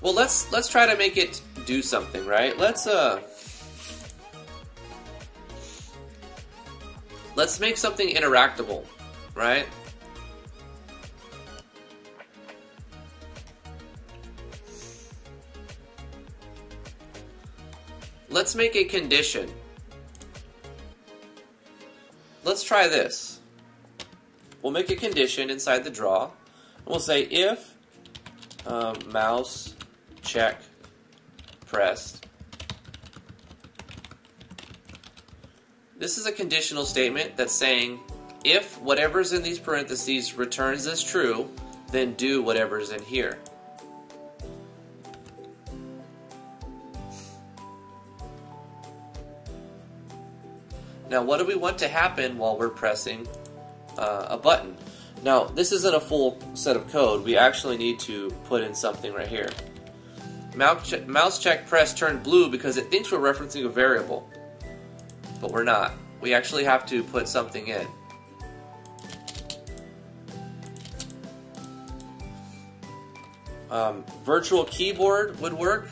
Well, let's let's try to make it do something, right? Let's uh Let's make something interactable, right? Let's make a condition. Let's try this. We'll make a condition inside the draw. And We'll say if um, mouse check pressed. This is a conditional statement that's saying if whatever's in these parentheses returns as true, then do whatever's in here. Now, what do we want to happen while we're pressing uh, a button? Now, this isn't a full set of code. We actually need to put in something right here. Mouse check, mouse check press turned blue because it thinks we're referencing a variable. But we're not. We actually have to put something in. Um, virtual keyboard would work.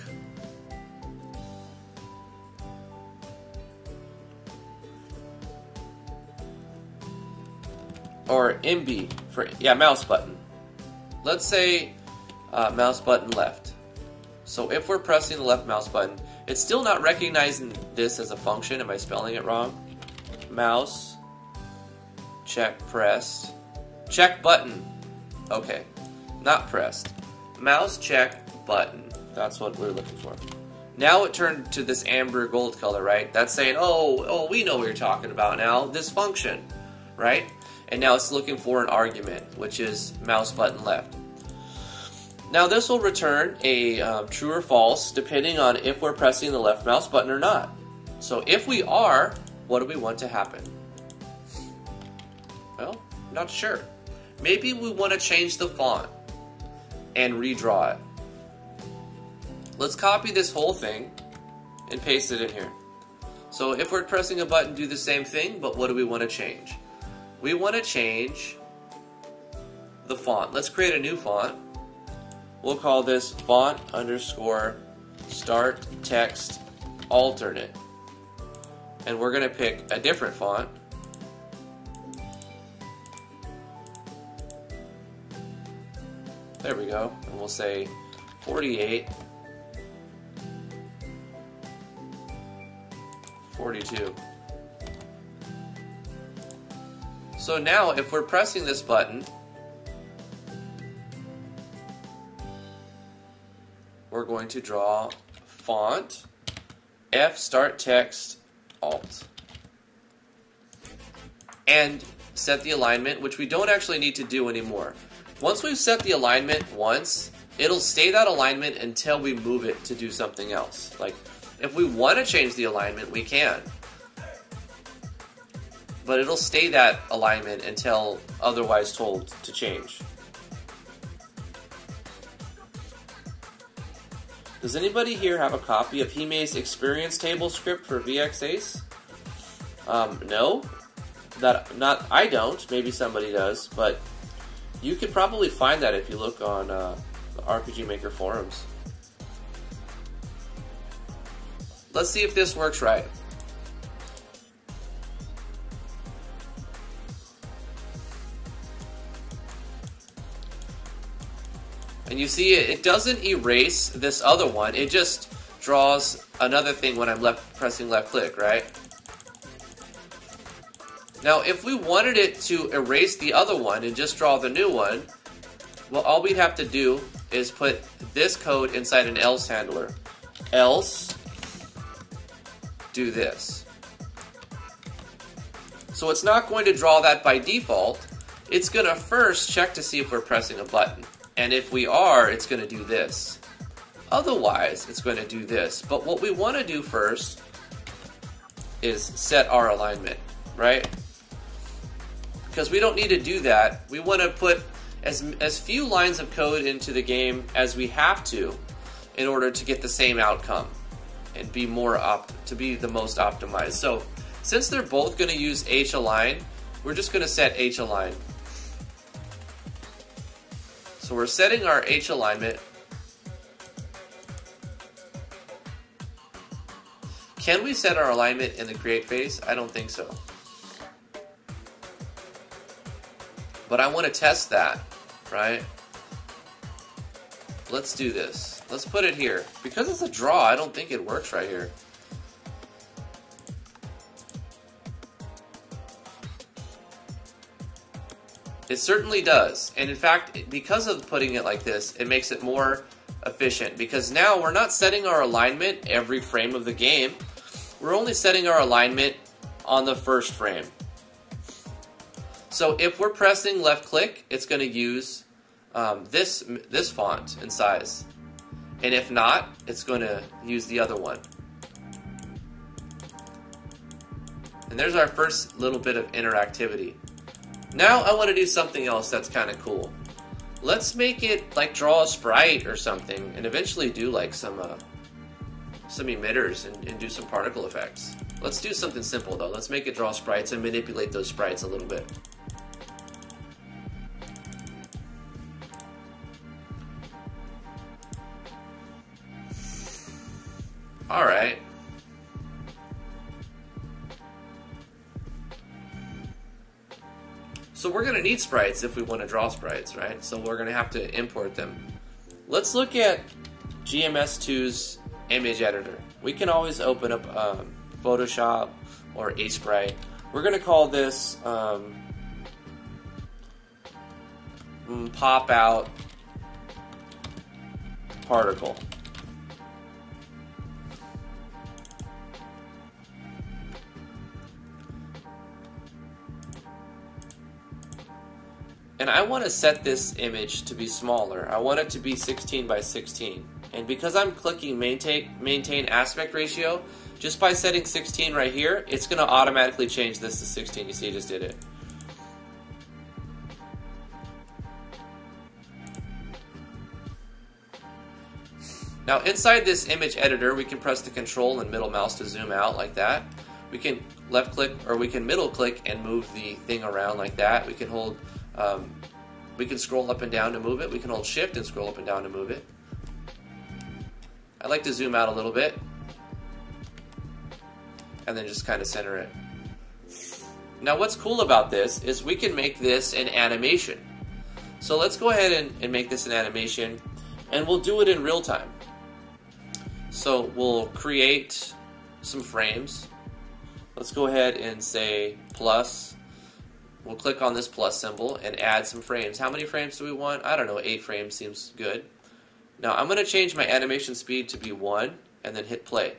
Or MB for, yeah, mouse button. Let's say uh, mouse button left. So if we're pressing the left mouse button, it's still not recognizing this as a function. Am I spelling it wrong? Mouse, check pressed, check button. Okay, not pressed. Mouse check button. That's what we're looking for. Now it turned to this amber gold color, right? That's saying, oh, oh, we know what you're talking about now. This function, right? And now it's looking for an argument, which is mouse button left. Now this will return a um, true or false depending on if we're pressing the left mouse button or not. So if we are, what do we want to happen? Well, not sure. Maybe we want to change the font and redraw it. Let's copy this whole thing and paste it in here. So if we're pressing a button, do the same thing, but what do we want to change? We want to change the font. Let's create a new font. We'll call this font underscore start text alternate. And we're going to pick a different font. There we go. And we'll say 48 42. So now if we're pressing this button, we're going to draw font, F start text, alt. And set the alignment, which we don't actually need to do anymore. Once we've set the alignment once, it'll stay that alignment until we move it to do something else. Like if we want to change the alignment, we can. But it'll stay that alignment until otherwise told to change. Does anybody here have a copy of Hime's experience table script for VX Ace? Um, no, that not I don't. Maybe somebody does, but you could probably find that if you look on uh, the RPG Maker forums. Let's see if this works right. And you see it, doesn't erase this other one, it just draws another thing when I'm left pressing left click, right? Now, if we wanted it to erase the other one and just draw the new one, well, all we'd have to do is put this code inside an else handler. Else do this. So it's not going to draw that by default. It's going to first check to see if we're pressing a button. And if we are, it's going to do this. Otherwise, it's going to do this. But what we want to do first is set our alignment, right? Because we don't need to do that. We want to put as, as few lines of code into the game as we have to in order to get the same outcome and be more up to be the most optimized. So since they're both going to use H align, we're just going to set H align. So we're setting our H alignment. Can we set our alignment in the create phase? I don't think so. But I want to test that, right? Let's do this. Let's put it here. Because it's a draw, I don't think it works right here. It certainly does. And in fact, because of putting it like this, it makes it more efficient because now we're not setting our alignment every frame of the game. We're only setting our alignment on the first frame. So if we're pressing left click, it's going to use um, this, this font and size. And if not, it's going to use the other one. And there's our first little bit of interactivity. Now I want to do something else that's kind of cool. Let's make it like draw a sprite or something and eventually do like some uh, some emitters and, and do some particle effects. Let's do something simple though. Let's make it draw sprites and manipulate those sprites a little bit. Alright. So we're going to need sprites if we want to draw sprites, right? So we're going to have to import them. Let's look at GMS2's image editor. We can always open up um, Photoshop or Aseprite. We're going to call this um, mm, pop out particle. And I want to set this image to be smaller. I want it to be 16 by 16. And because I'm clicking maintain, maintain aspect ratio, just by setting 16 right here, it's going to automatically change this to 16. You see, I just did it. Now inside this image editor, we can press the control and middle mouse to zoom out like that. We can left click or we can middle click and move the thing around like that. We can hold, um, we can scroll up and down to move it. We can hold shift and scroll up and down to move it. I like to zoom out a little bit and then just kind of center it. Now what's cool about this is we can make this an animation. So let's go ahead and, and make this an animation and we'll do it in real time. So we'll create some frames. Let's go ahead and say plus. We'll click on this plus symbol and add some frames. How many frames do we want? I don't know, eight frames seems good. Now I'm going to change my animation speed to be 1 and then hit play.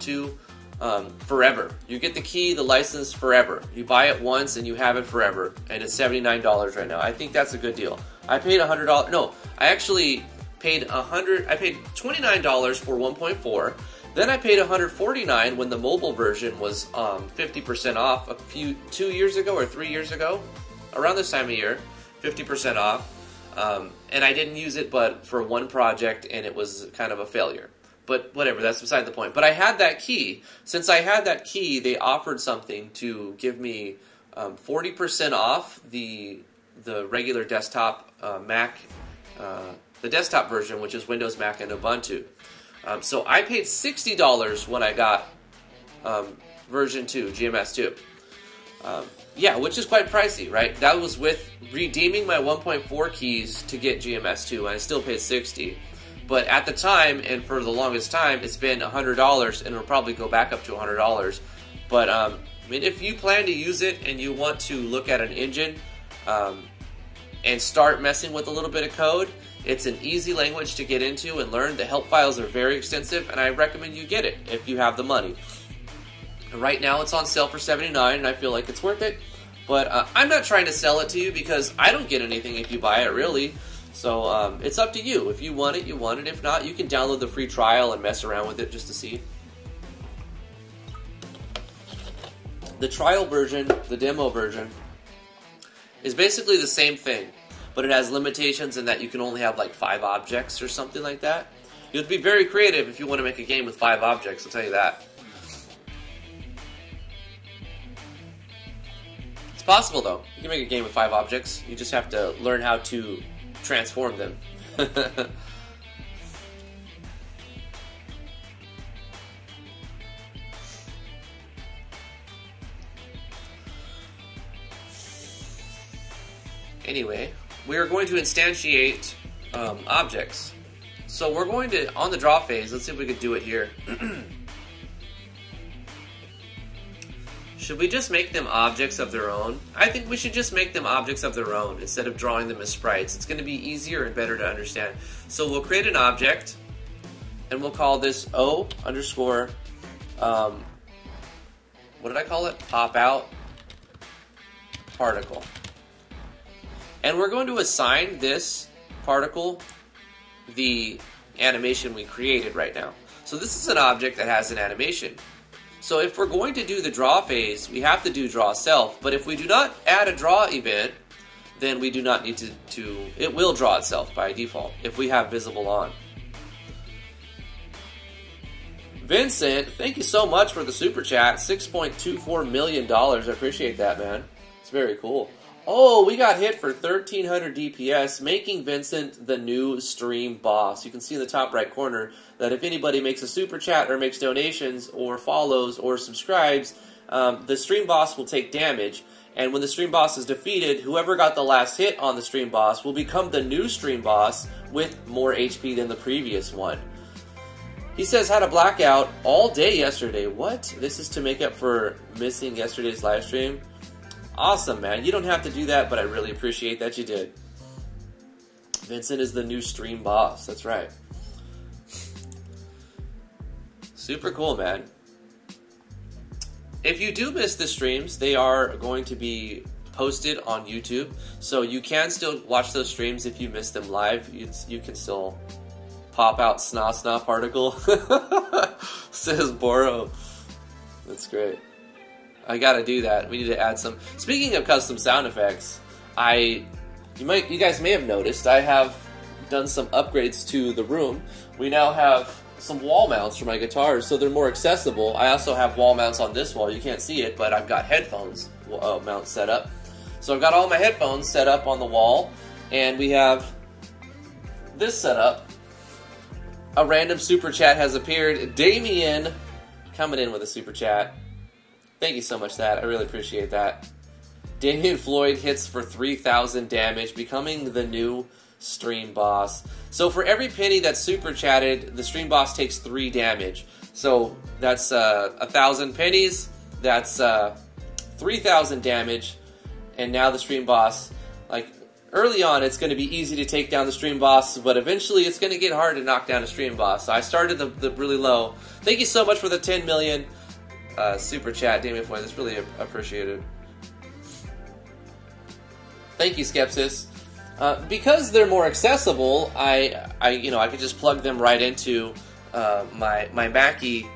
To um, forever. You get the key, the license forever. You buy it once and you have it forever, and it's seventy nine dollars right now. I think that's a good deal. I paid a hundred dollars. No, I actually paid a hundred. I paid twenty nine dollars for one point four. Then I paid 149 when the mobile version was um, 50% off a few two years ago or three years ago, around this time of year, 50% off. Um, and I didn't use it, but for one project, and it was kind of a failure. But whatever, that's beside the point. But I had that key. Since I had that key, they offered something to give me um, 40% off the the regular desktop uh, Mac, uh, the desktop version, which is Windows, Mac, and Ubuntu. Um, so I paid $60 when I got um, version 2, GMS 2. Um, yeah, which is quite pricey, right? That was with redeeming my 1.4 keys to get GMS2, and I still paid 60. But at the time, and for the longest time, it's been $100, and it'll probably go back up to $100. But um, I mean, if you plan to use it and you want to look at an engine um, and start messing with a little bit of code, it's an easy language to get into and learn. The help files are very extensive, and I recommend you get it if you have the money. Right now, it's on sale for 79 and I feel like it's worth it. But uh, I'm not trying to sell it to you because I don't get anything if you buy it, really. So um, it's up to you. If you want it, you want it. If not, you can download the free trial and mess around with it just to see. The trial version, the demo version, is basically the same thing, but it has limitations in that you can only have like five objects or something like that. You'd be very creative if you want to make a game with five objects, I'll tell you that. It's possible though. You can make a game with five objects. You just have to learn how to transform them. anyway, we are going to instantiate um, objects. So we're going to, on the draw phase, let's see if we could do it here. Should we just make them objects of their own? I think we should just make them objects of their own instead of drawing them as sprites. It's going to be easier and better to understand. So we'll create an object, and we'll call this O underscore, um, what did I call it? Pop out particle. And we're going to assign this particle the animation we created right now. So this is an object that has an animation. So if we're going to do the draw phase, we have to do draw self. But if we do not add a draw event, then we do not need to, to it will draw itself by default if we have visible on. Vincent, thank you so much for the super chat. $6.24 million. I appreciate that, man. It's very cool. Oh, we got hit for 1300 DPS, making Vincent the new stream boss. You can see in the top right corner that if anybody makes a super chat or makes donations or follows or subscribes, um, the stream boss will take damage. And when the stream boss is defeated, whoever got the last hit on the stream boss will become the new stream boss with more HP than the previous one. He says had a blackout all day yesterday. What? This is to make up for missing yesterday's live stream? Awesome, man. You don't have to do that, but I really appreciate that you did. Vincent is the new stream boss. That's right. Super cool, man. If you do miss the streams, they are going to be posted on YouTube. So you can still watch those streams if you miss them live. You, you can still pop out sna sna particle. Says Boro. That's great. I gotta do that. We need to add some. Speaking of custom sound effects, I you might you guys may have noticed I have done some upgrades to the room. We now have some wall mounts for my guitars, so they're more accessible. I also have wall mounts on this wall. You can't see it, but I've got headphones uh, mount set up. So I've got all my headphones set up on the wall, and we have this set up. A random super chat has appeared. Damien coming in with a super chat. Thank you so much, that. I really appreciate that. Damien Floyd hits for 3,000 damage, becoming the new stream boss. So for every penny that's super chatted, the stream boss takes 3 damage. So that's uh, a uh, thousand pennies, that's uh, 3,000 damage, and now the stream boss, like early on, it's going to be easy to take down the stream boss, but eventually it's going to get hard to knock down a stream boss. So I started the, the really low. Thank you so much for the 10 million uh, super chat, Damien Floyd. That's really appreciated. Thank you, Skepsis. Uh, because they're more accessible, I, I, you know, I could just plug them right into uh, my my Mackie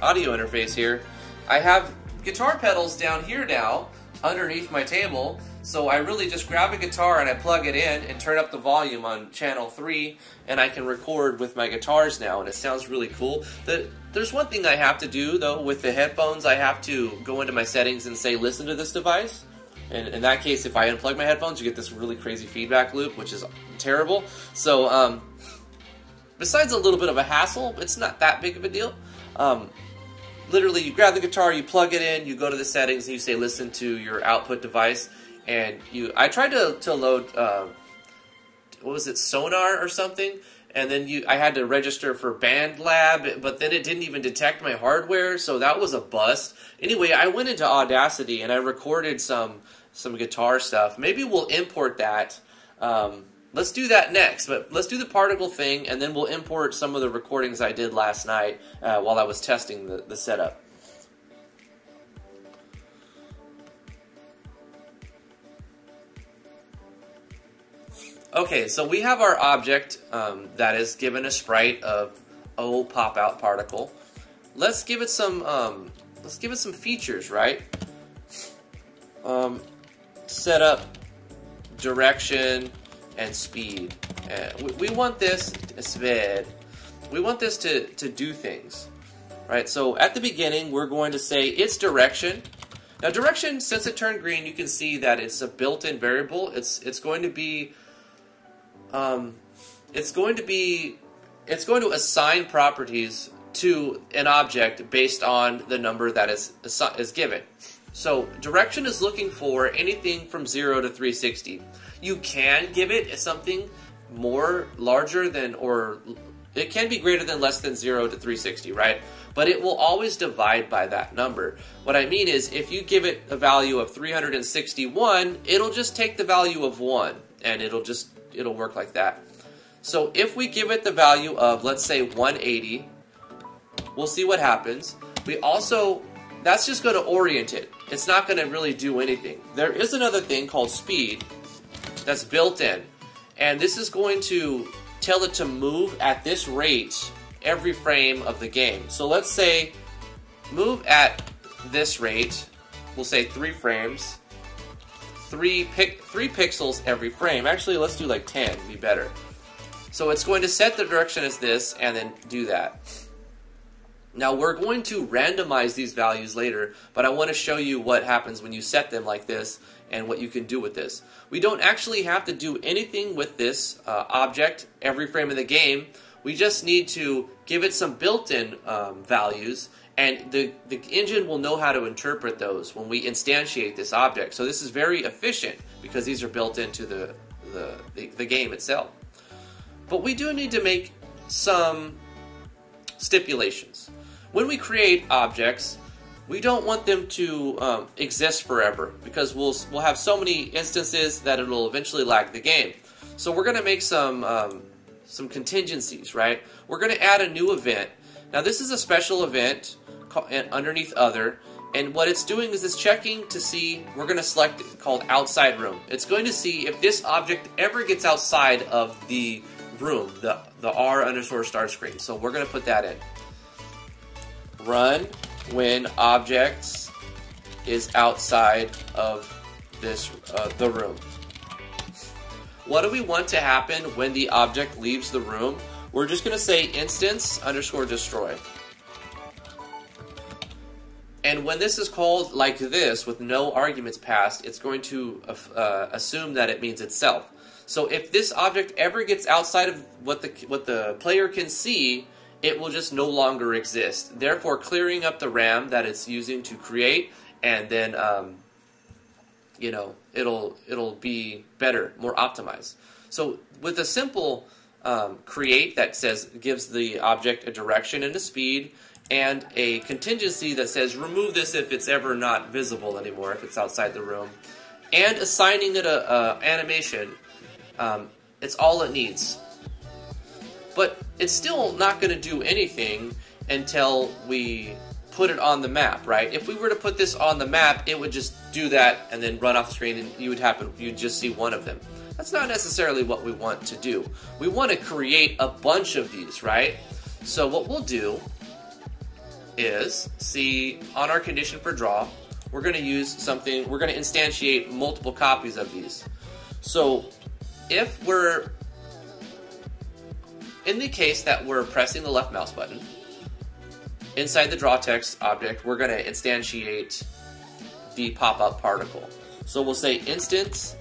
audio interface here. I have guitar pedals down here now underneath my table so I really just grab a guitar and I plug it in and turn up the volume on channel 3 and I can record with my guitars now and it sounds really cool. The, there's one thing I have to do though with the headphones. I have to go into my settings and say listen to this device. And in that case, if I unplug my headphones, you get this really crazy feedback loop, which is terrible. So um, besides a little bit of a hassle, it's not that big of a deal. Um, literally you grab the guitar, you plug it in, you go to the settings, and you say listen to your output device, and you. I tried to to load. Uh, what was it, Sonar or something? And then you, I had to register for BandLab, but then it didn't even detect my hardware, so that was a bust. Anyway, I went into Audacity and I recorded some some guitar stuff. Maybe we'll import that. Um, let's do that next, but let's do the particle thing, and then we'll import some of the recordings I did last night uh, while I was testing the, the setup. Okay, so we have our object um, that is given a sprite of O pop out particle. Let's give it some um, let's give it some features, right? Um, set up direction and speed. We, we, want this speed. We want this to to do things, right? So at the beginning, we're going to say its direction. Now, direction, since it turned green, you can see that it's a built-in variable. It's it's going to be um, it's going to be it's going to assign properties to an object based on the number that is is given. So direction is looking for anything from 0 to 360. You can give it something more larger than or it can be greater than less than 0 to 360, right? But it will always divide by that number. What I mean is if you give it a value of 361, it'll just take the value of 1 and it'll just it'll work like that. So if we give it the value of, let's say 180, we'll see what happens. We also, that's just going to orient it. It's not going to really do anything. There is another thing called speed that's built in. And this is going to tell it to move at this rate every frame of the game. So let's say move at this rate, we'll say three frames, three pic three pixels every frame. Actually, let's do like 10, be better. So it's going to set the direction as this and then do that. Now we're going to randomize these values later, but I want to show you what happens when you set them like this and what you can do with this. We don't actually have to do anything with this uh, object every frame of the game. We just need to give it some built-in um, values and the, the engine will know how to interpret those when we instantiate this object. So this is very efficient because these are built into the, the, the, the game itself. But we do need to make some stipulations. When we create objects, we don't want them to um, exist forever because we'll, we'll have so many instances that it'll eventually lag the game. So we're going to make some, um, some contingencies, right? We're going to add a new event. Now this is a special event underneath other. And what it's doing is it's checking to see, we're going to select called outside room. It's going to see if this object ever gets outside of the room, the, the R underscore start screen. So we're going to put that in. Run when objects is outside of this uh, the room. What do we want to happen when the object leaves the room? We're just going to say instance underscore destroy. And when this is called like this, with no arguments passed, it's going to uh, assume that it means itself. So if this object ever gets outside of what the, what the player can see, it will just no longer exist. Therefore, clearing up the RAM that it's using to create, and then, um, you know, it'll, it'll be better, more optimized. So with a simple um, create that says, gives the object a direction and a speed, and a contingency that says remove this if it's ever not visible anymore, if it's outside the room, and assigning it a, a animation. Um, it's all it needs. But it's still not going to do anything until we put it on the map, right? If we were to put this on the map, it would just do that and then run off the screen, and you would happen you'd just see one of them. That's not necessarily what we want to do. We want to create a bunch of these, right? So what we'll do is, see, on our condition for draw, we're going to use something, we're going to instantiate multiple copies of these. So if we're, in the case that we're pressing the left mouse button, inside the draw text object, we're going to instantiate the pop-up particle. So we'll say instance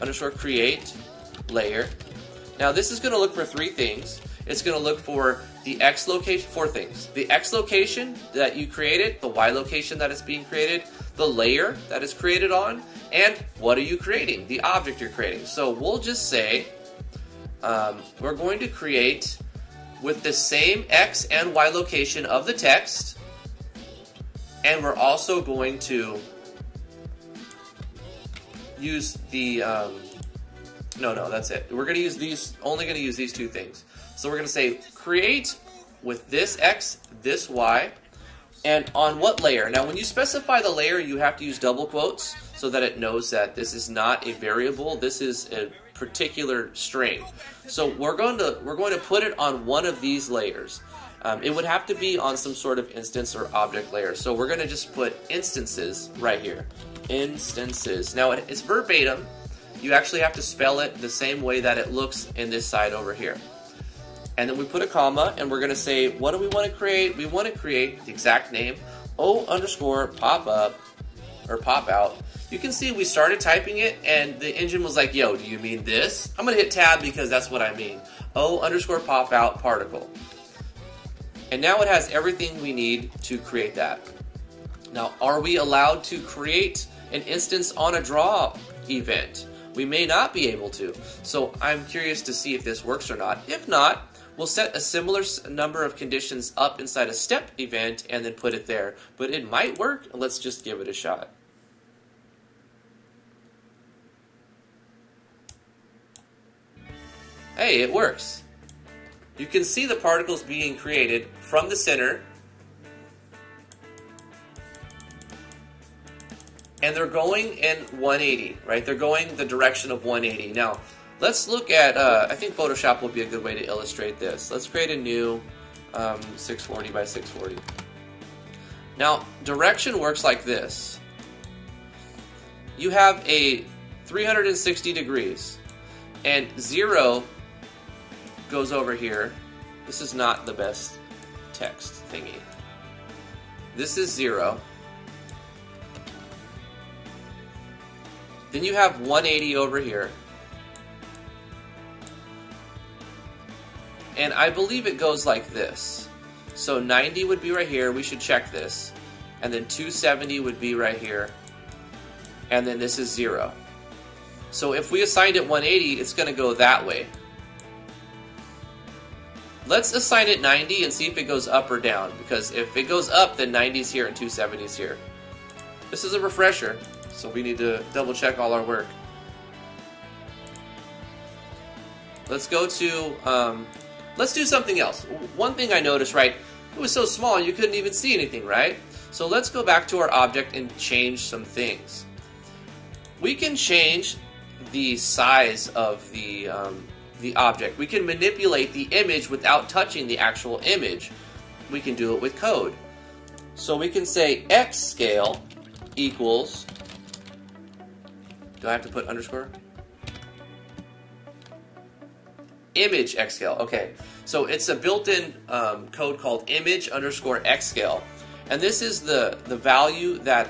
underscore create layer. Now this is going to look for three things. It's going to look for the X location, four things. The X location that you created, the Y location that is being created, the layer that is created on, and what are you creating, the object you're creating. So we'll just say um, we're going to create with the same X and Y location of the text, and we're also going to use the, um, no, no, that's it. We're going to use these, only going to use these two things. So we're going to say create with this X, this Y, and on what layer. Now when you specify the layer, you have to use double quotes so that it knows that this is not a variable, this is a particular string. So we're going to, we're going to put it on one of these layers. Um, it would have to be on some sort of instance or object layer. So we're going to just put instances right here. Instances. Now it's verbatim. You actually have to spell it the same way that it looks in this side over here. And then we put a comma and we're going to say, what do we want to create? We want to create the exact name, O underscore pop up or pop out. You can see we started typing it and the engine was like, yo, do you mean this? I'm going to hit tab because that's what I mean. O underscore pop out particle. And now it has everything we need to create that. Now, are we allowed to create an instance on a draw event? We may not be able to. So I'm curious to see if this works or not. If not, we'll set a similar number of conditions up inside a step event and then put it there. But it might work. Let's just give it a shot. Hey, it works. You can see the particles being created from the center and they're going in 180, right? They're going the direction of 180. Now, let's look at, uh, I think Photoshop will be a good way to illustrate this. Let's create a new um, 640 by 640. Now, direction works like this. You have a 360 degrees, and zero goes over here. This is not the best text thingy. This is zero. Then you have 180 over here. And I believe it goes like this. So 90 would be right here. We should check this. And then 270 would be right here. And then this is 0. So if we assigned it 180, it's going to go that way. Let's assign it 90 and see if it goes up or down. Because if it goes up, then 90 is here and 270 is here. This is a refresher. So we need to double check all our work. Let's go to, um, let's do something else. One thing I noticed, right, it was so small you couldn't even see anything, right? So let's go back to our object and change some things. We can change the size of the, um, the object. We can manipulate the image without touching the actual image. We can do it with code. So we can say x scale equals do I have to put underscore? Image x scale, Okay, so it's a built-in um, code called image underscore xscale, and this is the the value that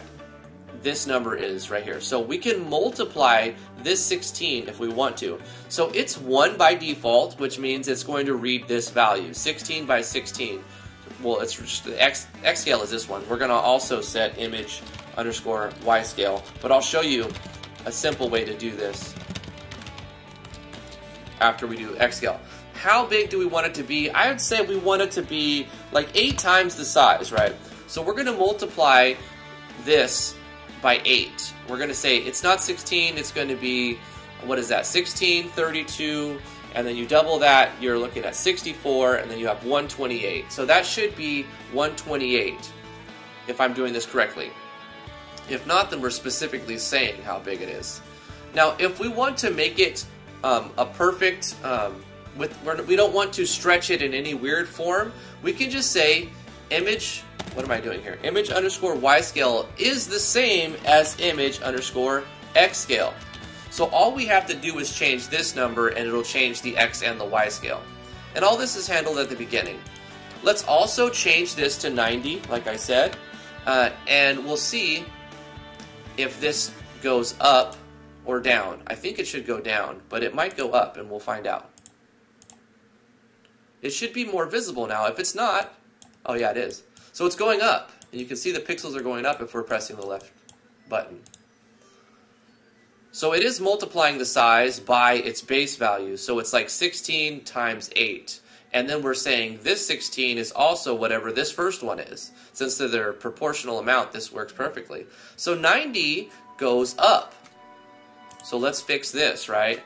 this number is right here. So we can multiply this 16 if we want to. So it's 1 by default, which means it's going to read this value, 16 by 16. Well, it's the x, x scale is this one. We're going to also set image underscore y scale, but I'll show you a simple way to do this after we do X scale. How big do we want it to be? I would say we want it to be like eight times the size, right? So we're going to multiply this by 8. We're going to say it's not 16, it's going to be, what is that, 16, 32, and then you double that, you're looking at 64, and then you have 128. So that should be 128, if I'm doing this correctly. If not, then we're specifically saying how big it is. Now, if we want to make it um, a perfect, um, with we don't want to stretch it in any weird form, we can just say image, what am I doing here? Image underscore y scale is the same as image underscore x scale. So all we have to do is change this number and it'll change the x and the y scale. And all this is handled at the beginning. Let's also change this to 90, like I said, uh, and we'll see if this goes up or down. I think it should go down, but it might go up, and we'll find out. It should be more visible now. If it's not, oh yeah, it is. So it's going up. And you can see the pixels are going up if we're pressing the left button. So it is multiplying the size by its base value. So it's like 16 times 8. And then we're saying this 16 is also whatever this first one is. Since they're proportional amount, this works perfectly. So 90 goes up. So let's fix this, right?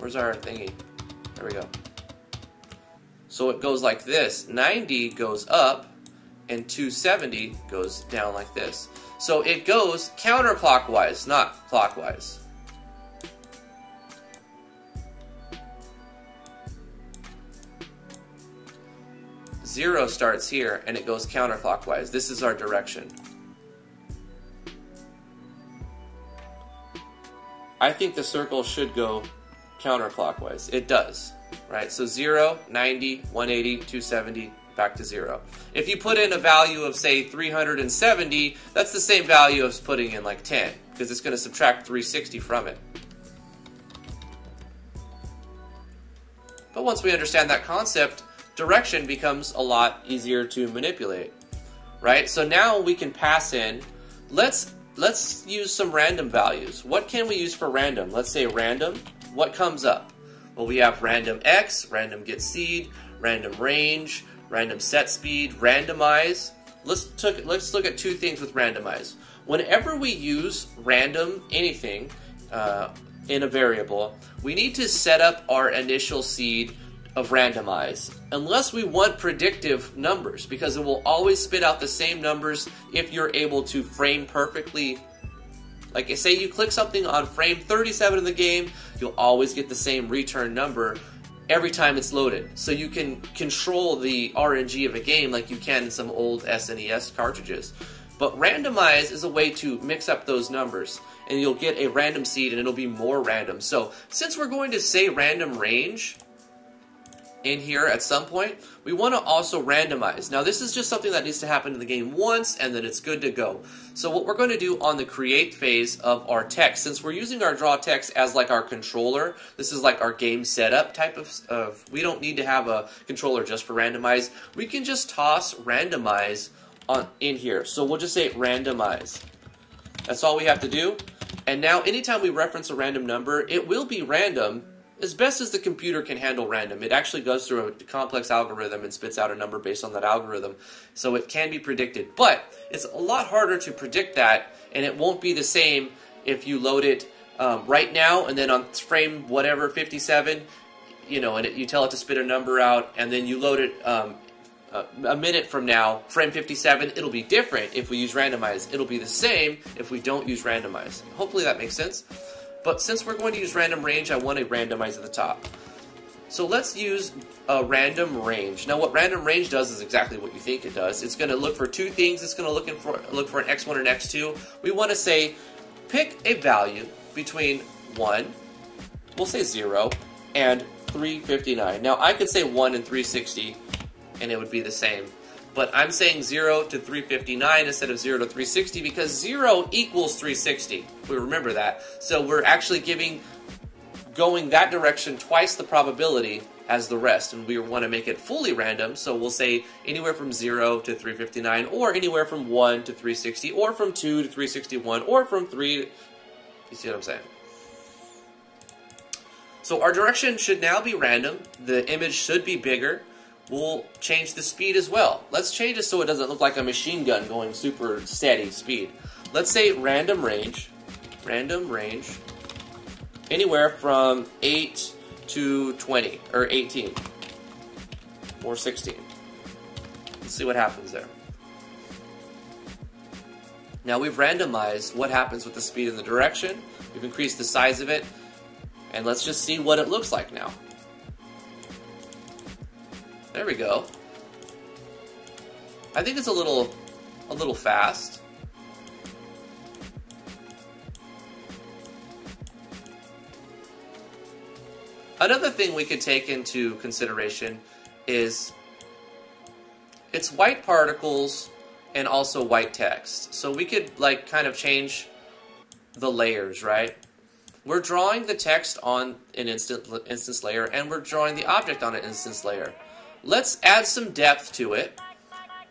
Where's our thingy? There we go. So it goes like this. 90 goes up, and 270 goes down like this. So it goes counterclockwise, not clockwise. Zero starts here and it goes counterclockwise. This is our direction. I think the circle should go counterclockwise. It does, right? So 0, 90, 180, 270, back to 0. If you put in a value of, say, 370, that's the same value as putting in like 10, because it's going to subtract 360 from it. But once we understand that concept, direction becomes a lot easier to manipulate, right? So now we can pass in, let's, let's use some random values. What can we use for random? Let's say random what comes up? Well, we have random X, random get seed, random range, random set seed, randomize. Let's, took, let's look at two things with randomize. Whenever we use random anything uh, in a variable, we need to set up our initial seed of randomize unless we want predictive numbers because it will always spit out the same numbers if you're able to frame perfectly like say you click something on frame 37 in the game, you'll always get the same return number every time it's loaded. So you can control the RNG of a game like you can in some old SNES cartridges. But randomize is a way to mix up those numbers and you'll get a random seed and it'll be more random. So since we're going to say random range, in here at some point, we want to also randomize. Now this is just something that needs to happen in the game once and then it's good to go. So what we're going to do on the create phase of our text, since we're using our draw text as like our controller, this is like our game setup type of, we don't need to have a controller just for randomize. We can just toss randomize on in here. So we'll just say randomize. That's all we have to do. And now anytime we reference a random number, it will be random as best as the computer can handle random. It actually goes through a complex algorithm and spits out a number based on that algorithm, so it can be predicted. But it's a lot harder to predict that, and it won't be the same if you load it um, right now and then on frame whatever 57, you know, and it, you tell it to spit a number out, and then you load it um, a minute from now, frame 57, it'll be different if we use randomize. It'll be the same if we don't use randomize. Hopefully that makes sense. But since we're going to use random range, I want to randomize at the top. So let's use a random range. Now what random range does is exactly what you think it does. It's going to look for two things. It's going to look for, look for an x1 and x2. We want to say, pick a value between 1, we'll say 0, and 359. Now I could say 1 and 360, and it would be the same but I'm saying 0 to 359 instead of 0 to 360 because 0 equals 360. We remember that. So we're actually giving going that direction twice the probability as the rest, and we want to make it fully random, so we'll say anywhere from 0 to 359, or anywhere from 1 to 360, or from 2 to 361, or from 3 You see what I'm saying? So our direction should now be random, the image should be bigger, we'll change the speed as well. Let's change it so it doesn't look like a machine gun going super steady speed. Let's say random range, random range, anywhere from 8 to 20, or 18, or 16. Let's see what happens there. Now we've randomized what happens with the speed and the direction. We've increased the size of it. And let's just see what it looks like now. There we go. I think it's a little, a little fast. Another thing we could take into consideration is it's white particles and also white text. So we could like kind of change the layers, right? we're drawing the text on an instant, instance layer and we're drawing the object on an instance layer. Let's add some depth to it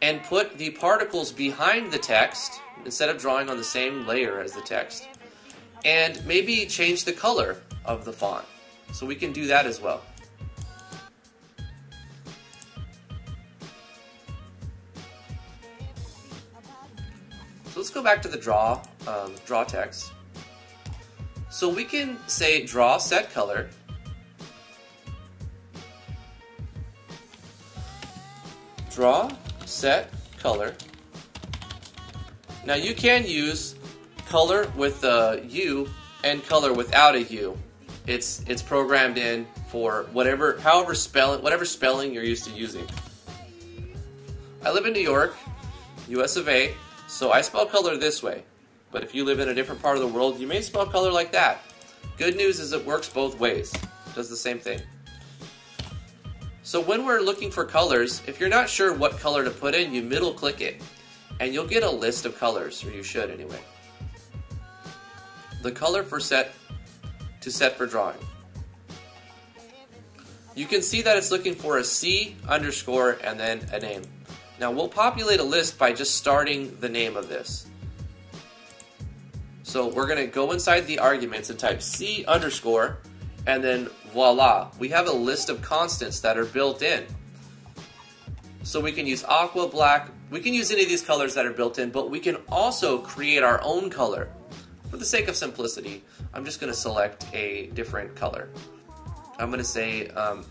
and put the particles behind the text instead of drawing on the same layer as the text. And maybe change the color of the font. So we can do that as well. So let's go back to the draw, um, draw text. So we can say draw set color. Draw set color. Now you can use color with a U and color without a U. It's it's programmed in for whatever however spelling whatever spelling you're used to using. I live in New York, US of A, so I spell color this way. But if you live in a different part of the world, you may spell color like that. Good news is it works both ways. It does the same thing. So when we're looking for colors, if you're not sure what color to put in, you middle click it. And you'll get a list of colors, or you should anyway. The color for set to set for drawing. You can see that it's looking for a C underscore and then a name. Now we'll populate a list by just starting the name of this. So we're to go inside the arguments and type C underscore and then voila, we have a list of constants that are built in. So we can use aqua, black, we can use any of these colors that are built in, but we can also create our own color. For the sake of simplicity, I'm just going to select a different color. I'm going to say um,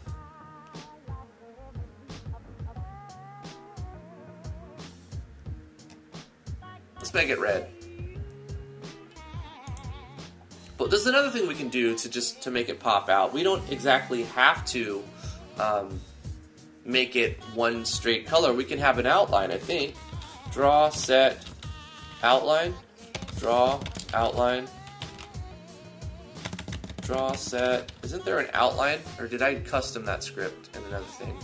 Let's make it red. But there's another thing we can do to just to make it pop out. We don't exactly have to um, make it one straight color. We can have an outline, I think. Draw, set, outline, draw, outline, draw, set. Isn't there an outline? Or did I custom that script in another thing?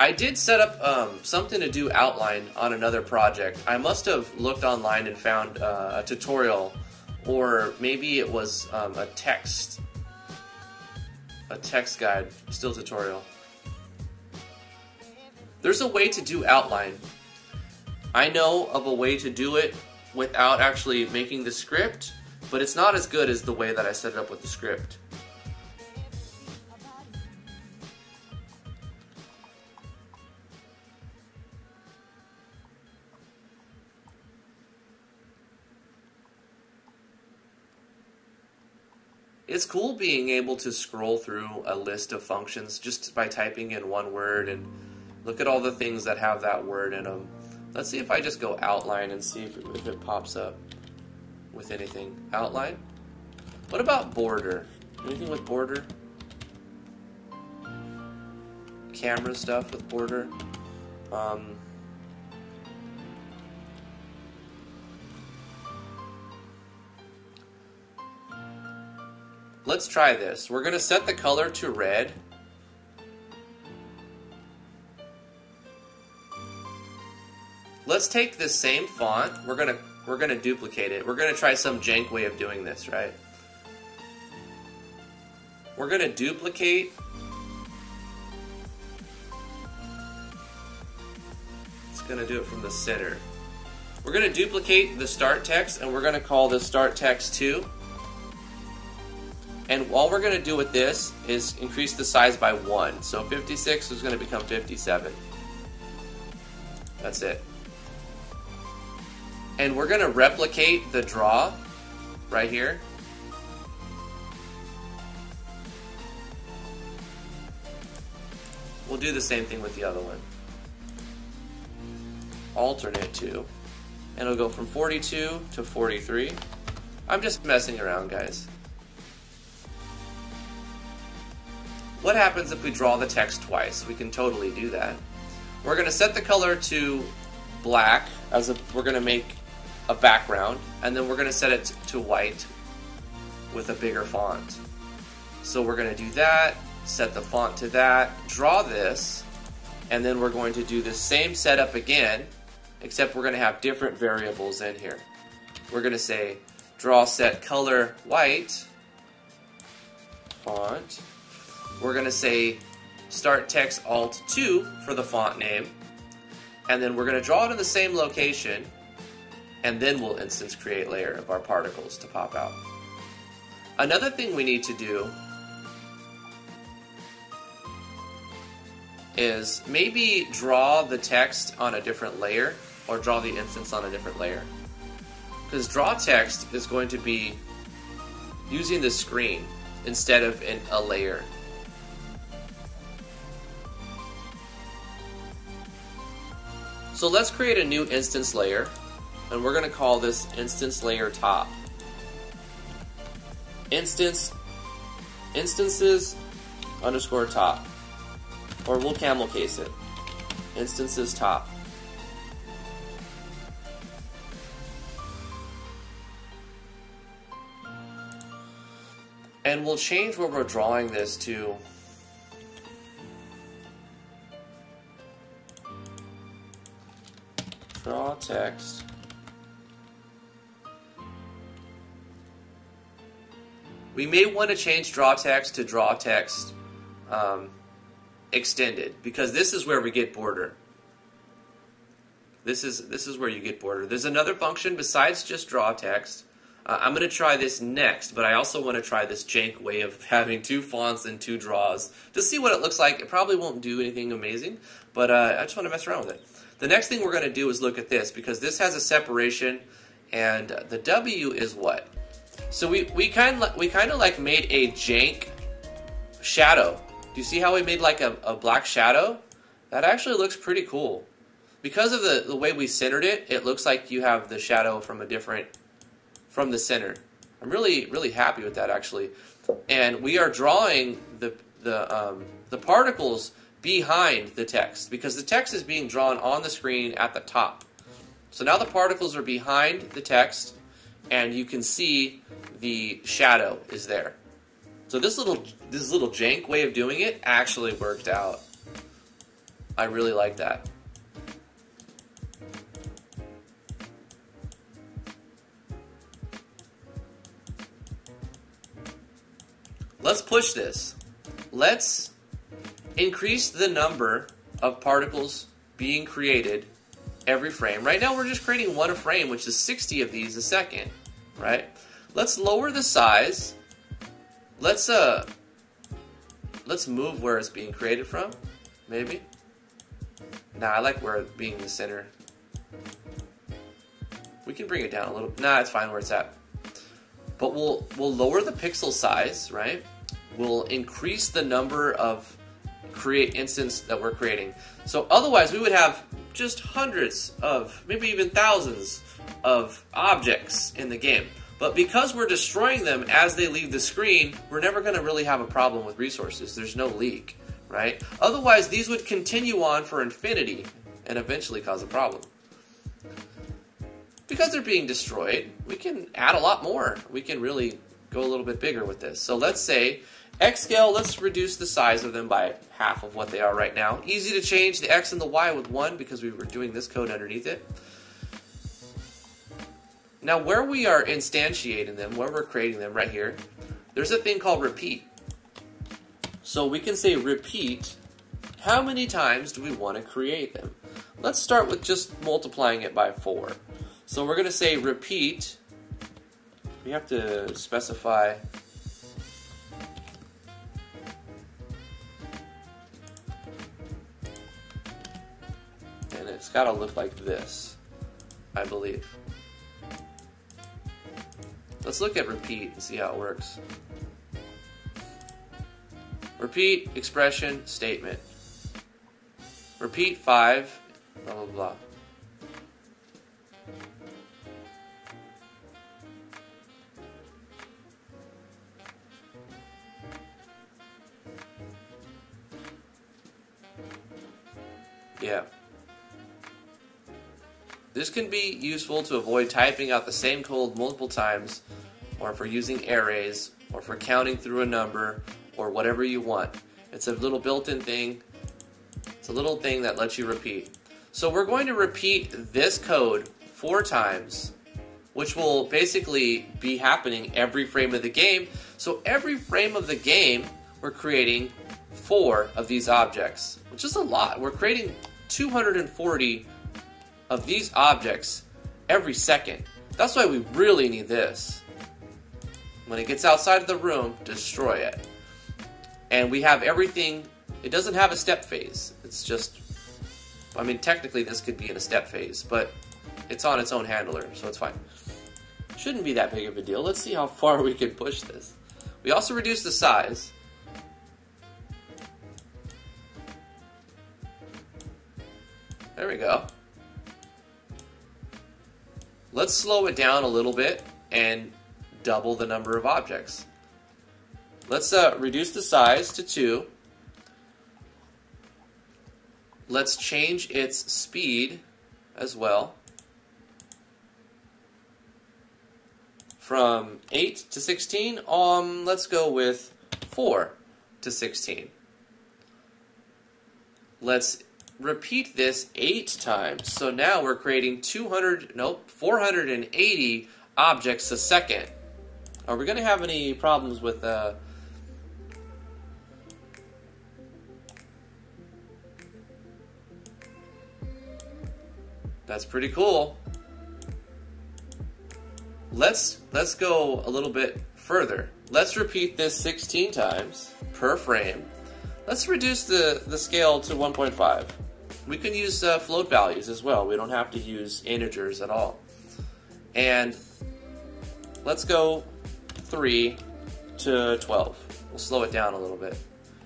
I did set up um, something to do outline on another project. I must have looked online and found uh, a tutorial, or maybe it was um, a text, a text guide, still tutorial. There's a way to do outline. I know of a way to do it without actually making the script, but it's not as good as the way that I set it up with the script. It's cool being able to scroll through a list of functions just by typing in one word and look at all the things that have that word in them. Let's see if I just go outline and see if it, if it pops up with anything. Outline? What about border? Anything with border? Camera stuff with border? Um, let's try this. We're going to set the color to red. Let's take this same font. We're going to we're going to duplicate it. We're going to try some jank way of doing this, right? We're going to duplicate It's going to do it from the center. We're going to duplicate the start text and we're going to call this start text 2. And all we're going to do with this is increase the size by 1. So 56 is going to become 57. That's it. And we're going to replicate the draw right here. We'll do the same thing with the other one. Alternate 2. And it'll go from 42 to 43. I'm just messing around, guys. What happens if we draw the text twice? We can totally do that. We're going to set the color to black as a, we're going to make a background and then we're going to set it to white with a bigger font. So we're going to do that, set the font to that, draw this, And then we're going to do the same setup again, except we're going to have different variables in here. We're going to say draw set color white font. We're going to say start text alt 2 for the font name. And then we're going to draw it in the same location. And then we'll instance create layer of our particles to pop out. Another thing we need to do is maybe draw the text on a different layer or draw the instance on a different layer. Because draw text is going to be using the screen instead of in a layer. So let's create a new instance layer and we're going to call this instance layer top. Instance instances underscore top or we'll camel case it. Instances top. And we'll change where we're drawing this to text we may want to change draw text to draw text um, extended because this is where we get border. This is this is where you get border. There's another function besides just draw text. Uh, I'm going to try this next, but I also want to try this jank way of having two fonts and two draws to see what it looks like. It probably won't do anything amazing, but uh, I just want to mess around with it. The next thing we're going to do is look at this because this has a separation, and the W is what? So we we kind of we kind of like made a jank shadow do you see how we made like a, a black shadow? That actually looks pretty cool. Because of the, the way we centered it, it looks like you have the shadow from a different, from the center. I'm really, really happy with that actually. And we are drawing the, the, um, the particles behind the text because the text is being drawn on the screen at the top. So now the particles are behind the text and you can see the shadow is there. So this little this little jank way of doing it actually worked out. I really like that. Let's push this. Let's increase the number of particles being created every frame. Right now we're just creating one a frame, which is 60 of these a second, right? Let's lower the size Let's uh let's move where it's being created from, maybe. Nah, I like where being the center. We can bring it down a little. Nah, it's fine where it's at. But we'll we'll lower the pixel size, right? We'll increase the number of create instance that we're creating. So otherwise we would have just hundreds of, maybe even thousands of objects in the game. But because we're destroying them as they leave the screen, we're never going to really have a problem with resources. There's no leak, right? Otherwise, these would continue on for infinity and eventually cause a problem. Because they're being destroyed, we can add a lot more. We can really go a little bit bigger with this. So let's say X scale, let's reduce the size of them by half of what they are right now. Easy to change the X and the Y with one because we were doing this code underneath it. Now, where we are instantiating them, where we're creating them right here, there's a thing called repeat. So we can say repeat, how many times do we want to create them? Let's start with just multiplying it by 4. So we're going to say repeat, we have to specify it's got to look like this, I believe. Let's look at repeat and see how it works. Repeat, expression, statement. Repeat 5, blah, blah, blah. This can be useful to avoid typing out the same code multiple times or for using arrays, or for counting through a number, or whatever you want. It's a little built-in thing. It's a little thing that lets you repeat. So we're going to repeat this code four times, which will basically be happening every frame of the game. So every frame of the game, we're creating four of these objects, which is a lot. We're creating 240 of these objects every second. That's why we really need this. When it gets outside of the room, destroy it. And we have everything, it doesn't have a step phase. It's just, I mean, technically this could be in a step phase, but it's on its own handler, so it's fine. Shouldn't be that big of a deal. Let's see how far we can push this. We also reduce the size. There we go. Let's slow it down a little bit and double the number of objects. Let's uh, reduce the size to 2. Let's change its speed as well. From 8 to 16, um, let's go with 4 to 16. Let's repeat this 8 times. So now we're creating 200, nope, 480 objects a second. Are we going to have any problems with uh, That's pretty cool. Let's let's go a little bit further. Let's repeat this 16 times per frame. Let's reduce the, the scale to 1.5. We can use uh, float values as well. We don't have to use integers at all. And let's go 3 to 12. We'll slow it down a little bit.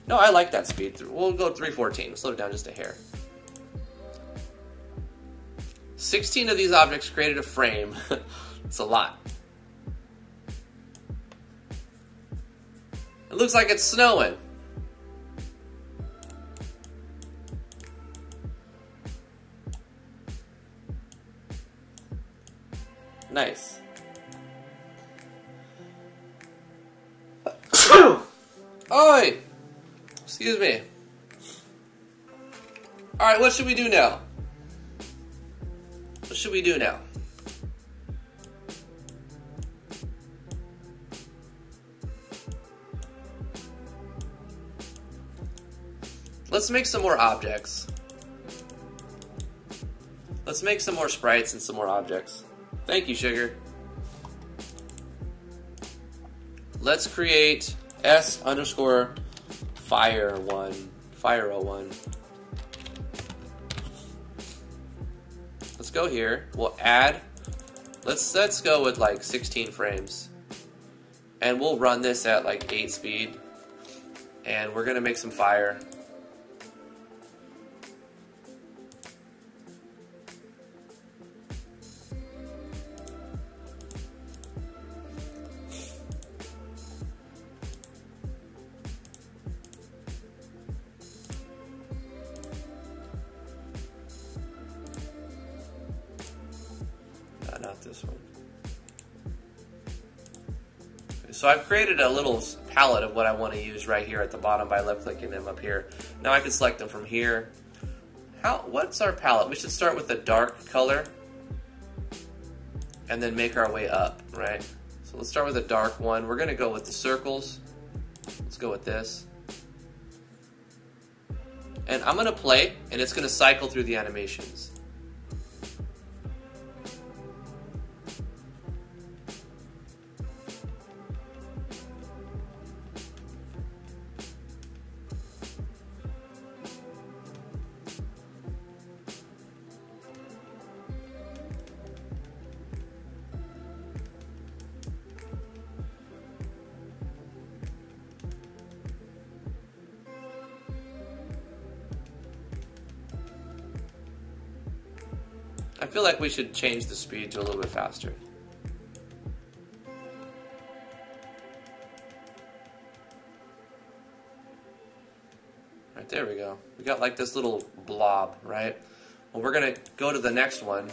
No, I like that speed. We'll go 314. Slow it down just a hair. 16 of these objects created a frame. it's a lot. It looks like it's snowing. Nice. Oi! Excuse me. Alright, what should we do now? What should we do now? Let's make some more objects. Let's make some more sprites and some more objects. Thank you, Sugar. Let's create S underscore fire one, fire 01. Let's go here. We'll add. Let's let's go with like 16 frames, and we'll run this at like 8 speed, and we're gonna make some fire. This one. So I've created a little palette of what I want to use right here at the bottom by left clicking them up here. Now I can select them from here. How? What's our palette? We should start with a dark color and then make our way up, right? So let's start with a dark one. We're going to go with the circles. Let's go with this. And I'm going to play, and it's going to cycle through the animations. We should change the speed to a little bit faster. Right, there we go. We got like this little blob, right? Well, we're to go to the next one.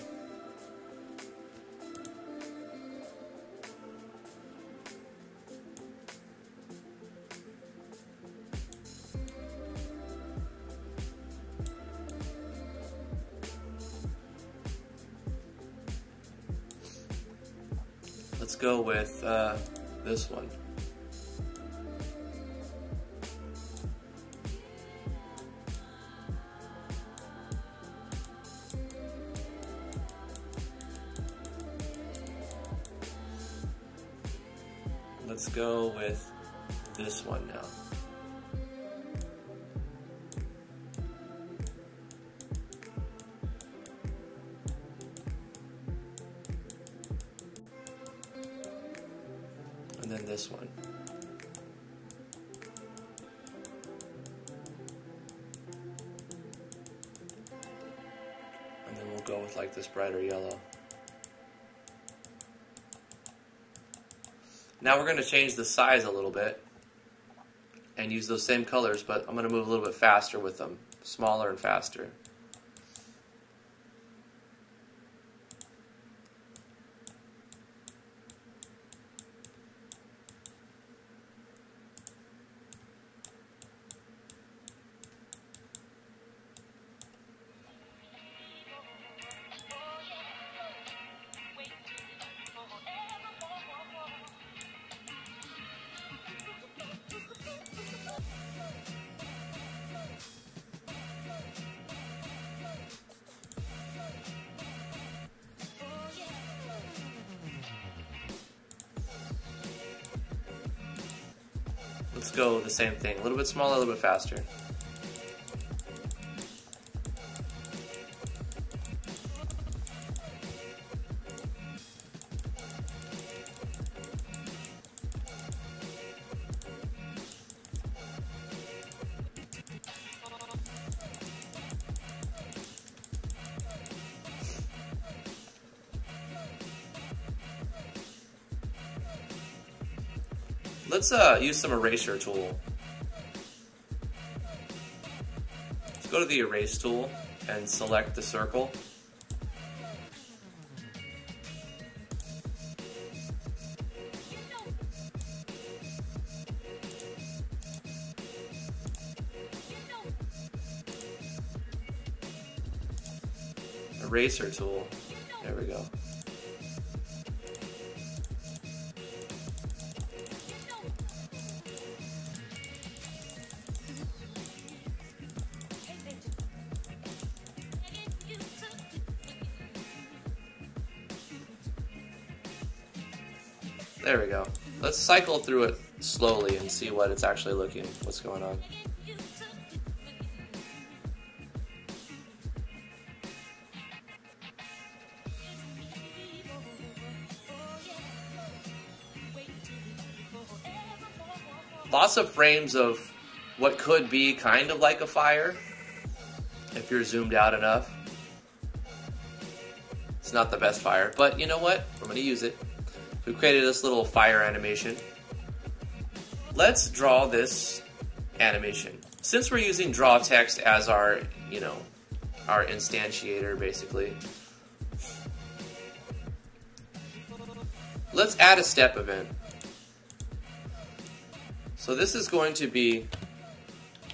Now we're going to change the size a little bit and use those same colors, but I'm going to move a little bit faster with them, smaller and faster. Same thing. A little bit smaller, a little bit faster. Let's uh, use some eraser tool. Let's go to the erase tool and select the circle. Eraser tool. There we go. Cycle through it slowly and see what it's actually looking, what's going on. Lots of frames of what could be kind of like a fire, if you're zoomed out enough. It's not the best fire, but you know what? I'm going to use it. We created this little fire animation. Let's draw this animation. Since we're using draw text as our, you know, our instantiator basically, let's add a step event. So this is going to be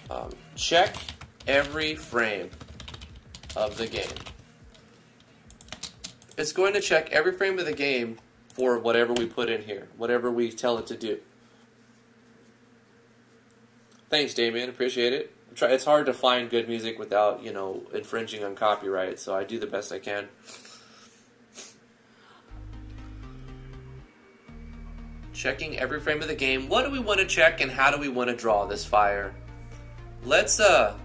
um, check every frame of the game. It's going to check every frame of the game for whatever we put in here, whatever we tell it to do. Thanks, Damien. Appreciate it. It's hard to find good music without, you know, infringing on copyright, so I do the best I can. Checking every frame of the game. What do we want to check and how do we want to draw this fire? Let's uh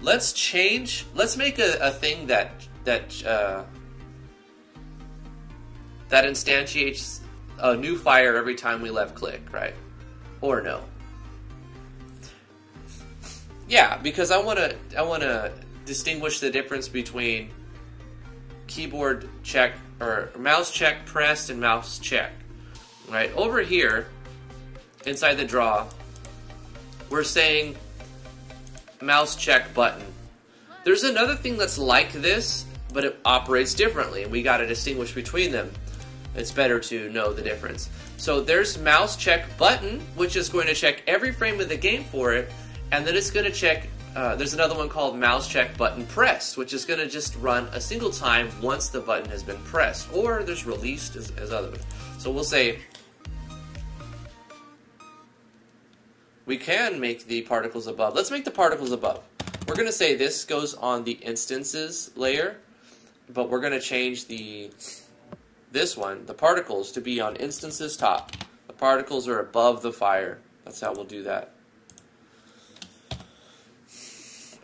let's change let's make a, a thing that that uh that instantiates a new fire every time we left click, right? Or no. Yeah, because I want to I want to distinguish the difference between keyboard check or mouse check pressed and mouse check. Right? Over here inside the draw, we're saying mouse check button. There's another thing that's like this, but it operates differently, and we got to distinguish between them it's better to know the difference. So there's mouse check button, which is going to check every frame of the game for it, and then it's going to check uh, there's another one called mouse check button pressed, which is going to just run a single time once the button has been pressed. Or there's released as, as other. So we'll say we can make the particles above. Let's make the particles above. We're going to say this goes on the instances layer, but we're going to change the this one, the particles, to be on instances top. The particles are above the fire. That's how we'll do that.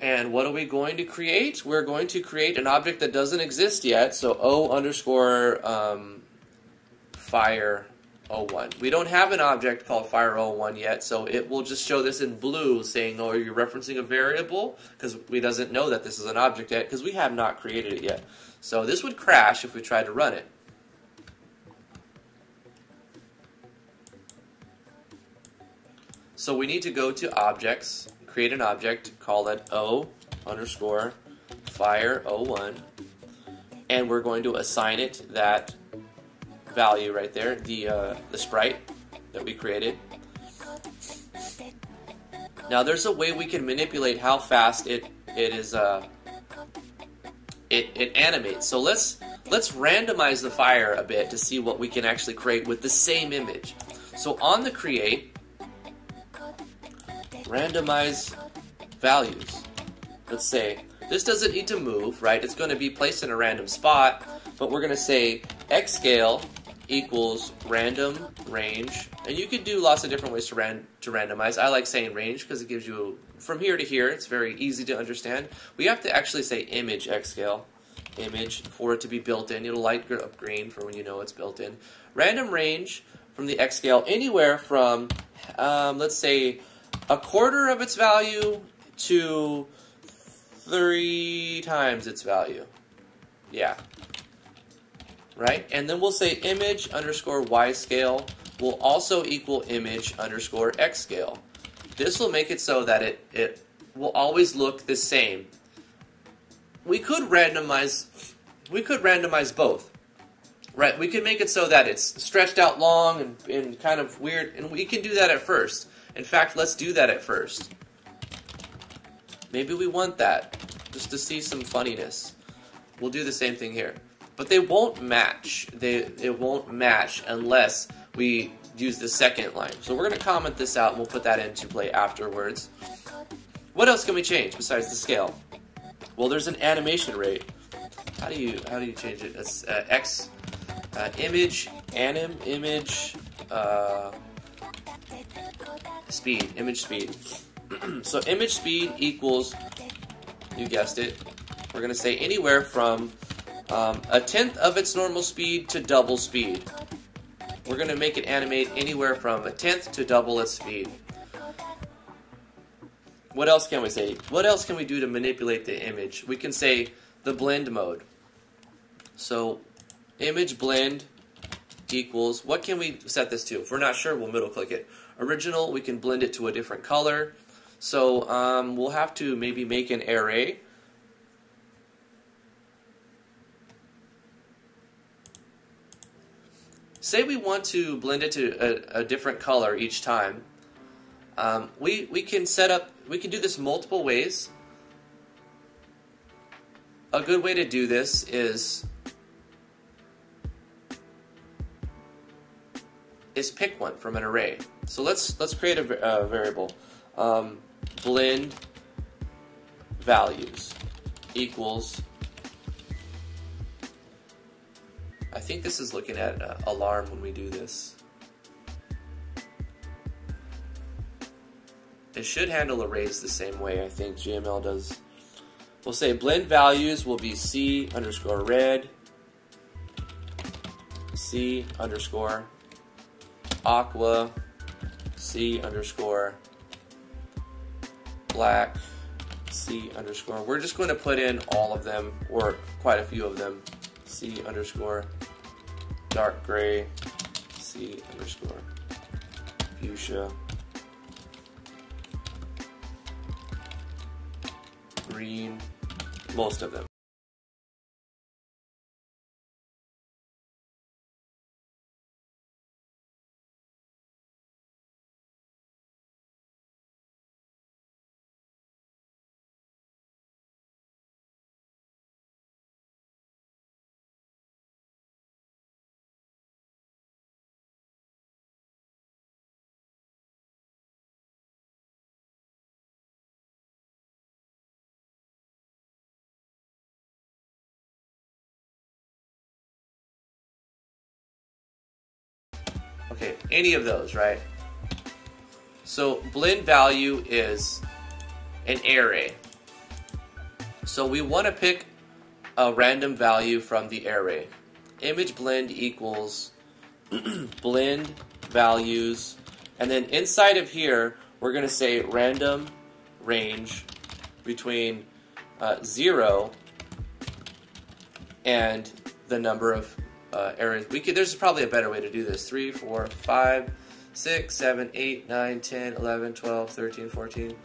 And what are we going to create? We're going to create an object that doesn't exist yet. So O underscore um, fire 01. We don't have an object called fire 01 yet, so it will just show this in blue saying, oh, you're referencing a variable, because we doesn't know that this is an object yet, because we have not created it yet. So this would crash if we tried to run it. So we need to go to objects, create an object, call it O underscore fire 01, and we're going to assign it that value right there, the, uh, the sprite that we created. Now there's a way we can manipulate how fast it, it is, uh, it, it animates. So let's, let's randomize the fire a bit to see what we can actually create with the same image. So on the create, randomize values. Let's say this doesn't need to move, right? It's going to be placed in a random spot, but we're going to say x scale equals random range. And you can do lots of different ways to, ran to randomize. I like saying range because it gives you from here to here. It's very easy to understand. We have to actually say image x scale image for it to be built in. It'll light up green for when you know it's built in. Random range from the x scale anywhere from, um, let's say, a quarter of its value to three times its value. Yeah, right? And then we'll say image underscore y scale will also equal image underscore x scale. This will make it so that it, it will always look the same. We could randomize, we could randomize both. Right, we can make it so that it's stretched out long and, and kind of weird, and we can do that at first. In fact, let's do that at first. Maybe we want that, just to see some funniness. We'll do the same thing here but they won't match. They it won't match unless we use the second line. So we're going to comment this out and we'll put that into play afterwards. What else can we change besides the scale? Well, there's an animation rate. How do you how do you change it? It's uh, X uh, image anim image uh, speed image speed. so image speed equals you guessed it. We're going to say anywhere from um, a tenth of its normal speed to double speed. We're going to make it animate anywhere from a tenth to double its speed. What else can we say? What else can we do to manipulate the image? We can say the blend mode. So image blend equals, what can we set this to? If we're not sure, we'll middle click it. Original, we can blend it to a different color. So um, we'll have to maybe make an array say we want to blend it to a, a different color each time, um, we, we can set up, we can do this multiple ways. A good way to do this is is pick one from an array. So let's let's create a, variable. Um, blend values equals I think this is looking at uh, alarm when we do this. It should handle arrays the same way I think GML does. We'll say blend values will be C underscore red, C underscore aqua, C underscore black, C underscore. We're just going to put in all of them, or quite a few of them. C underscore dark gray, C underscore fuchsia, green, most of them. Okay, any of those, right? So blend value is an array. So we want to pick a random value from the array. Image blend equals blend values, and then inside of here, we're going to say random range between uh, 0 and the number of uh, arrays. We could, there's probably a better way to do this. 3, 4, 5, 6, 7, 8, 9, 10, 11, 12, 13, 14.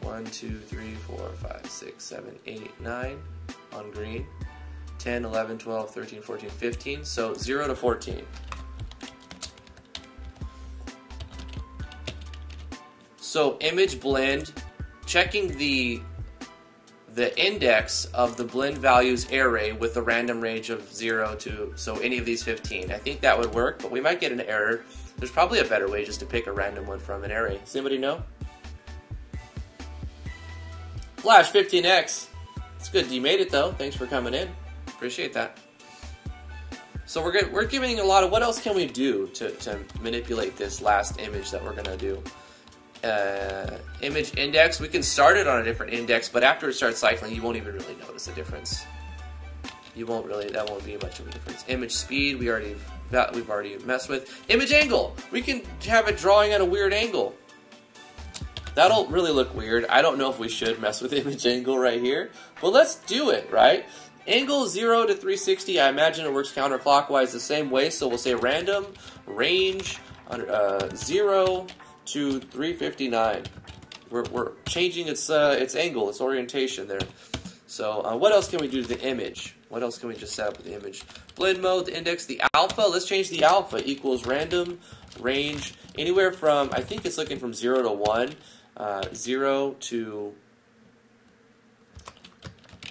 1, 2, 3, 4, 5, 6, 7, 8, 9 on green. 10, 11, 12, 13, 14, 15. So 0 to 14. So image blend, checking the the index of the blend values array with a random range of 0 to, so any of these 15. I think that would work, but we might get an error. There's probably a better way just to pick a random one from an array. Does anybody know? Flash 15X. It's good you made it though. Thanks for coming in. Appreciate that. So we're, we're giving a lot of, what else can we do to, to manipulate this last image that we're going to do? Uh, image index. We can start it on a different index, but after it starts cycling, you won't even really notice the difference. You won't really, that won't be much of a difference. Image speed, we already, that we've already messed with. Image angle, we can have it drawing at a weird angle. That'll really look weird. I don't know if we should mess with image angle right here, but let's do it, right? Angle 0 to 360, I imagine it works counterclockwise the same way, so we'll say random, range, uh, 0, to 359. We're, we're changing its uh, its angle, its orientation there. So uh, what else can we do to the image? What else can we just set up with the image? Blend mode, the index, the alpha. Let's change the alpha equals random range anywhere from, I think it's looking from 0 to 1. Uh, 0 to,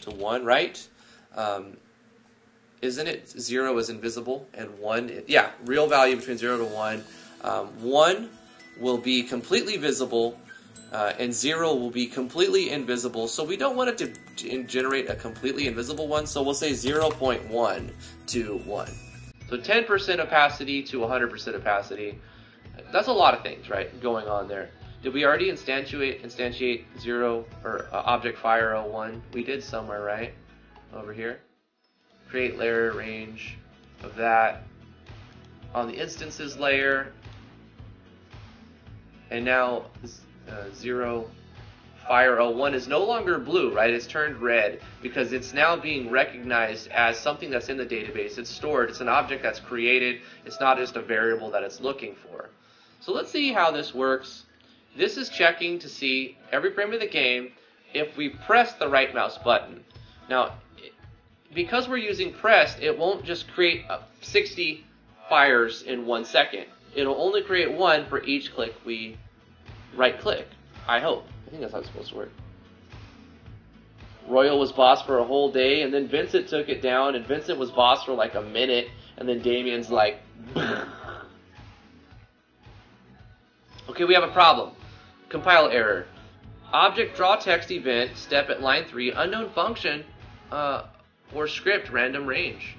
to 1, right? Um, isn't it 0 is invisible and 1, yeah, real value between 0 to 1. Um, 1 will be completely visible uh, and 0 will be completely invisible. So we don't want it to generate a completely invisible one, so we'll say 0.1 to 1. So 10% opacity to 100% opacity. That's a lot of things, right, going on there. Did we already instantiate instantiate 0 or uh, object fire 01? We did somewhere, right? Over here. Create layer range of that. On the instances layer, and now uh, 0 fire 01 is no longer blue, right? It's turned red because it's now being recognized as something that's in the database. It's stored. It's an object that's created. It's not just a variable that it's looking for. So let's see how this works. This is checking to see every frame of the game if we press the right mouse button. Now, because we're using pressed, it won't just create 60 fires in one second it'll only create one for each click we right click. I hope. I think that's how it's supposed to work. Royal was boss for a whole day, and then Vincent took it down, and Vincent was boss for like a minute, and then Damien's like. okay, we have a problem. Compile error. Object draw text event, step at line 3, unknown function, uh, or script random range.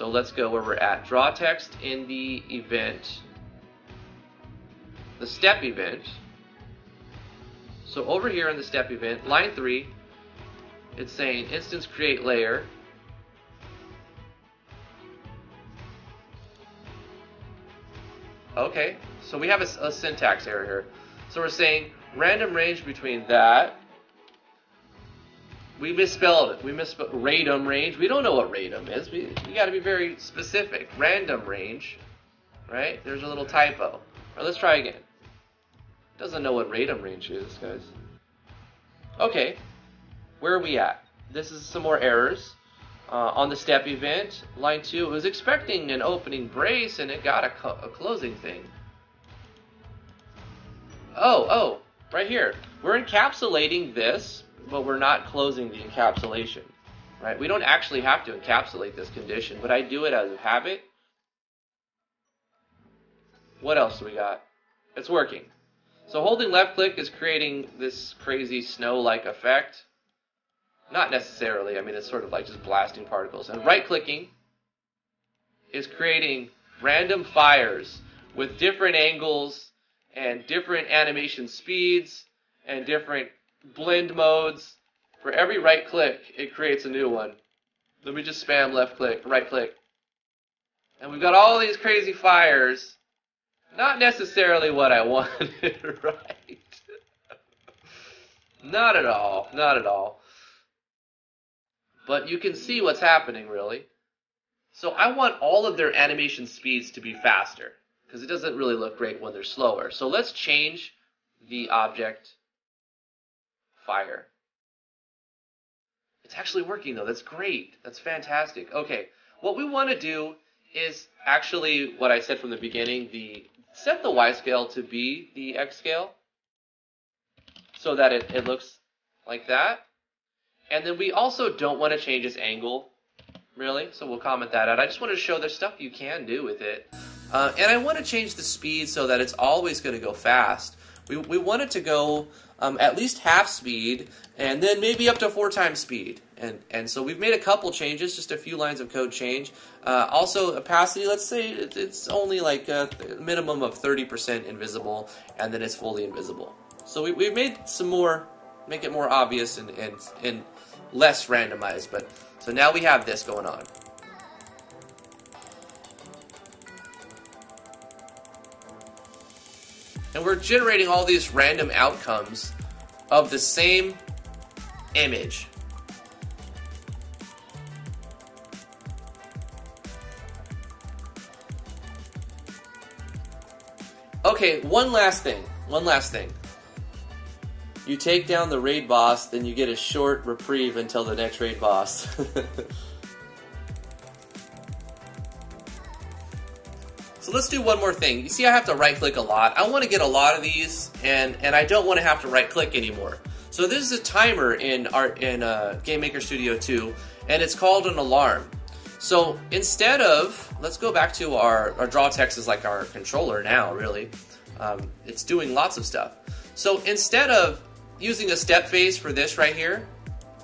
So let's go where we're at. Draw text in the event, the step event. So over here in the step event, line 3, it's saying instance create layer. Okay, so we have a, a syntax error here. So we're saying random range between that we misspelled it. We misspelled radom range. We don't know what radom is. We, got to be very specific. Random range, right? There's a little typo. Or let's try again. Doesn't know what radom range is, guys. Okay, where are we at? This is some more errors. Uh, on the step event, line 2, was expecting an opening brace and it got a, a closing thing. Oh, oh, right here. We're encapsulating this but we're not closing the encapsulation, right? We don't actually have to encapsulate this condition, but I do it as a habit. What else do we got? It's working. So holding left click is creating this crazy snow-like effect. Not necessarily, I mean, it's sort of like just blasting particles. And right clicking is creating random fires with different angles and different animation speeds and different blend modes. For every right click, it creates a new one. Let me just spam left click, right click. And we've got all these crazy fires. Not necessarily what I wanted, right? not at all. Not at all. But you can see what's happening, really. So I want all of their animation speeds to be faster because it doesn't really look great when they're slower. So let's change the object fire. It's actually working though. That's great. That's fantastic. Okay, what we want to do is actually what I said from the beginning, the set the Y scale to be the X scale so that it, it looks like that. And then we also don't want to change its angle, really, so we'll comment that out. I just want to show there's stuff you can do with it. Uh, and I want to change the speed so that it's always going to go fast. We, we want it to go um, at least half speed, and then maybe up to four times speed. And, and so we've made a couple changes, just a few lines of code change. Uh, also, opacity, let's say it's only like a minimum of 30% invisible, and then it's fully invisible. So we, we've made some more, make it more obvious and, and, and less randomized. But So now we have this going on. And we're generating all these random outcomes of the same image. Okay, one last thing. One last thing. You take down the raid boss, then you get a short reprieve until the next raid boss. Let's do one more thing. You see I have to right click a lot. I want to get a lot of these and, and I don't want to have to right click anymore. So this is a timer in our in uh, GameMaker Studio 2 and it's called an alarm. So instead of, let's go back to our, our draw text is like our controller now really. Um, it's doing lots of stuff. So instead of using a step phase for this right here,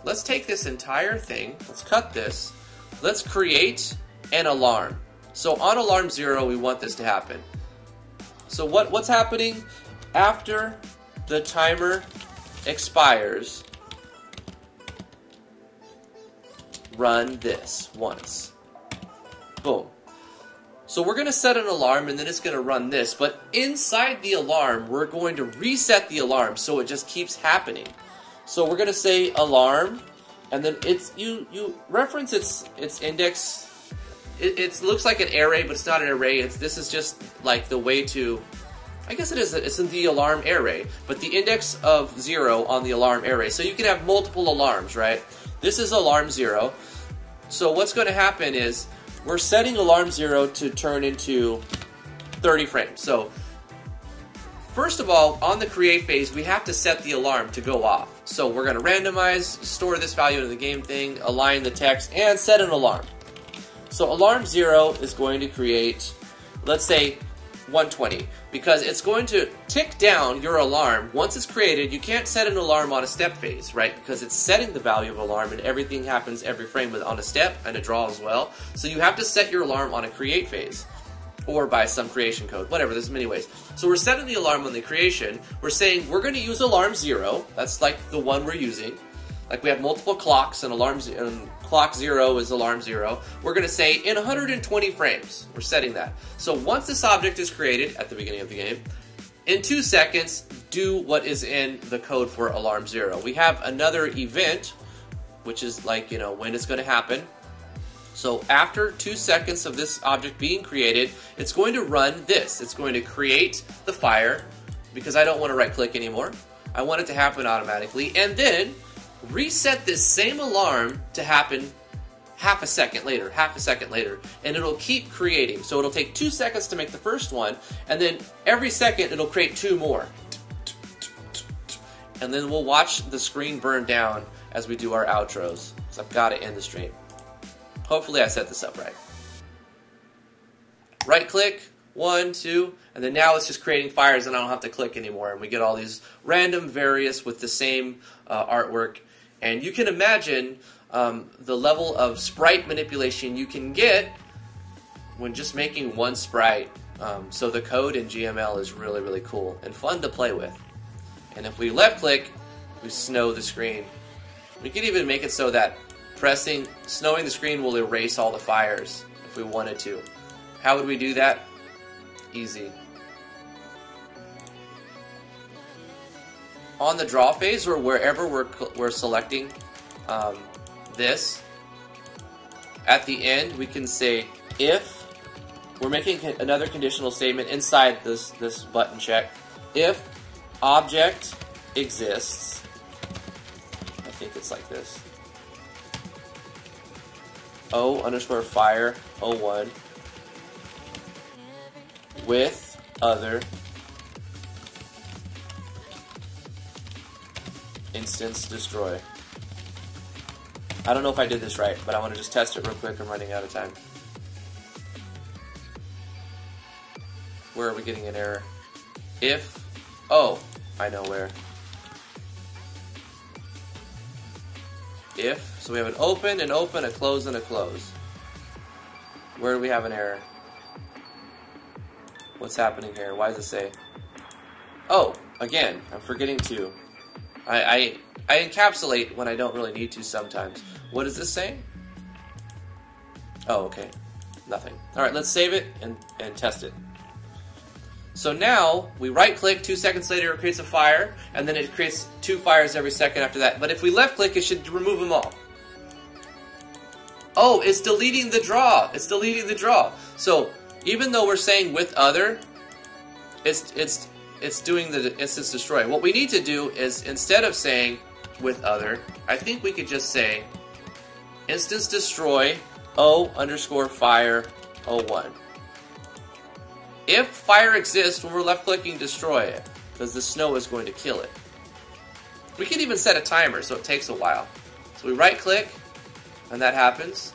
let's take this entire thing, let's cut this, let's create an alarm. So on alarm zero, we want this to happen. So what, what's happening after the timer expires? Run this once. Boom. So we're going to set an alarm and then it's going to run this. But inside the alarm, we're going to reset the alarm so it just keeps happening. So we're going to say alarm and then it's you you reference its its index it, it, looks like an array, but it's not an array. It's this is just like the way to. I guess it is. It's in the alarm array, but the index of zero on the alarm array. So you can have multiple alarms, right? This is alarm zero. So what's going to happen is we're setting alarm zero to turn into 30 frames. So first of all, on the create phase, we have to set the alarm to go off. So we're going to randomize, store this value in the game thing, align the text, and set an alarm. So alarm 0 is going to create, let's say, 120 because it's going to tick down your alarm. Once it's created, you can't set an alarm on a step phase, right? Because it's setting the value of alarm and everything happens every frame with on a step and a draw as well. So you have to set your alarm on a create phase or by some creation code, whatever, there's many ways. So we're setting the alarm on the creation. We're saying we're going to use alarm 0. That's like the one we're using. Like we have multiple clocks and alarms and clock zero is alarm zero. We're going to say in 120 frames. We're setting that. So once this object is created at the beginning of the game, in two seconds, do what is in the code for alarm zero. We have another event, which is like, you know, when it's going to happen. So after two seconds of this object being created, it's going to run this. It's going to create the fire because I don't want to right click anymore. I want it to happen automatically. And then reset this same alarm to happen half a second later, half a second later, and it'll keep creating. So it'll take two seconds to make the first one, and then every second it'll create two more. And then we'll watch the screen burn down as we do our outros. So I've got to end the stream. Hopefully I set this up right. Right click, one, two, and then now it's just creating fires and I don't have to click anymore. And we get all these random various with the same uh, artwork and you can imagine um, the level of sprite manipulation you can get when just making one sprite. Um, so the code in GML is really, really cool and fun to play with. And if we left click, we snow the screen. We could even make it so that pressing, snowing the screen will erase all the fires if we wanted to. How would we do that? Easy. On the draw phase or wherever we're, we're selecting um, this, at the end we can say if we're making another conditional statement inside this, this button check. If object exists, I think it's like this. O underscore fire 01 with other instance destroy. I don't know if I did this right, but I want to just test it real quick. I'm running out of time. Where are we getting an error? If, oh, I know where. If, so we have an open, an open, a close, and a close. Where do we have an error? What's happening here? Why does it say? Oh, again, I'm forgetting to. I, I, I encapsulate when I don't really need to sometimes. What is this saying? Oh, okay. Nothing. Alright, let's save it and, and test it. So now we right click, two seconds later it creates a fire, and then it creates two fires every second after that. But if we left click, it should remove them all. Oh, it's deleting the draw. It's deleting the draw. So even though we're saying with other, it's it's it's doing the instance destroy. What we need to do is instead of saying with other, I think we could just say instance destroy O underscore fire 01. If fire exists when we're left clicking destroy it, because the snow is going to kill it. We can even set a timer so it takes a while. So we right click, and that happens.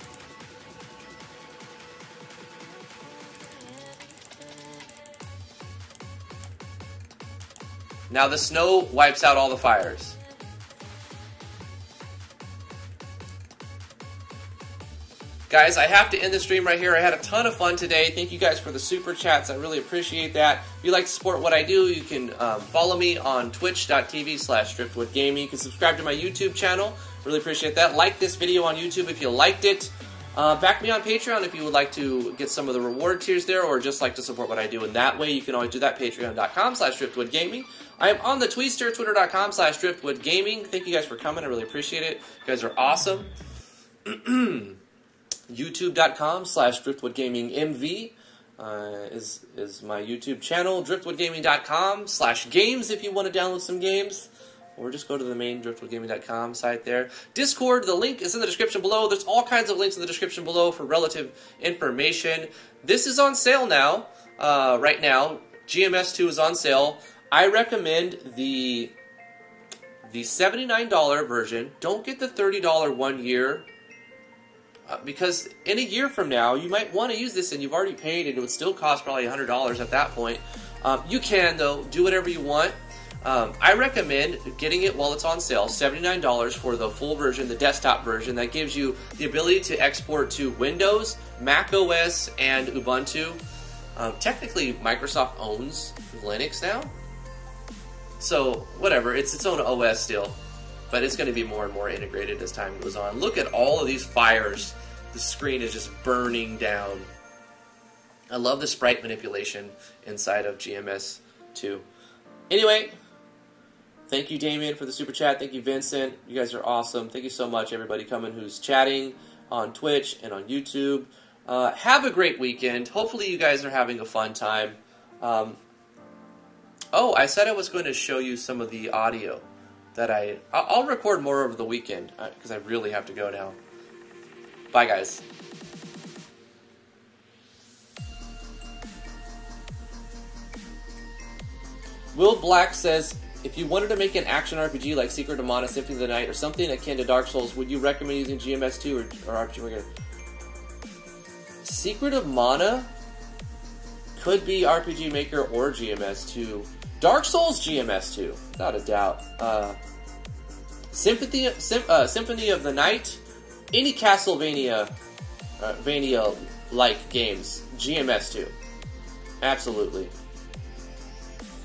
Now the snow wipes out all the fires. Guys, I have to end the stream right here. I had a ton of fun today. Thank you guys for the super chats. I really appreciate that. If you like to support what I do, you can um, follow me on twitch.tv slash driftwoodgaming. You can subscribe to my YouTube channel. Really appreciate that. Like this video on YouTube if you liked it. Uh, back me on Patreon if you would like to get some of the reward tiers there or just like to support what I do in that way. You can always do that, patreon.com slash driftwoodgaming. I am on the Tweetster, twitter.com slash driftwoodgaming. Thank you guys for coming. I really appreciate it. You guys are awesome. youtube.com slash driftwoodgamingmv uh, is, is my YouTube channel. driftwoodgaming.com slash games if you want to download some games. Or just go to the main driftwoodgaming.com site there. Discord, the link is in the description below. There's all kinds of links in the description below for relative information. This is on sale now. Uh, right now, GMS2 is on sale. I recommend the the $79 version. Don't get the $30 one year uh, because in a year from now, you might want to use this and you've already paid and it would still cost probably $100 at that point. Um, you can, though, do whatever you want. Um, I recommend getting it while it's on sale, $79 for the full version, the desktop version. That gives you the ability to export to Windows, Mac OS, and Ubuntu. Um, technically, Microsoft owns Linux now. So, whatever, it's its own OS still but it's going to be more and more integrated as time goes on. Look at all of these fires. The screen is just burning down. I love the sprite manipulation inside of GMS 2. Anyway, thank you, Damien, for the super chat. Thank you, Vincent. You guys are awesome. Thank you so much, everybody coming who's chatting on Twitch and on YouTube. Uh, have a great weekend. Hopefully, you guys are having a fun time. Um, oh, I said I was going to show you some of the audio that I I'll record more over the weekend because uh, I really have to go now. Bye, guys. Will Black says, if you wanted to make an action RPG like Secret of Mana, Symphony of the Night, or something akin to Dark Souls, would you recommend using GMS2 or, or RPG Maker? Secret of Mana could be RPG Maker or GMS2. Dark Souls GMS2, without a doubt. Uh, Symphony, Sym, uh, Symphony of the Night, any Castlevania, uh, Vania like games, GMS2. Absolutely.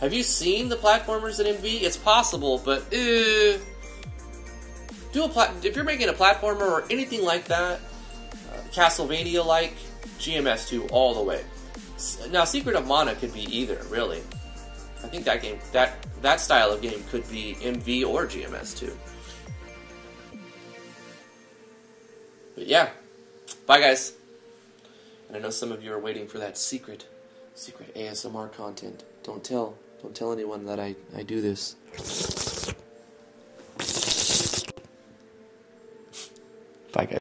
Have you seen the platformers in MV? It's possible, but uh, do a plat- if you're making a platformer or anything like that, uh, Castlevania like GMS2 all the way. Now, Secret of Mana could be either, really. I think that game, that that style of game, could be MV or GMS2. But yeah, bye guys. And I know some of you are waiting for that secret, secret ASMR content. Don't tell, don't tell anyone that I I do this. Bye guys.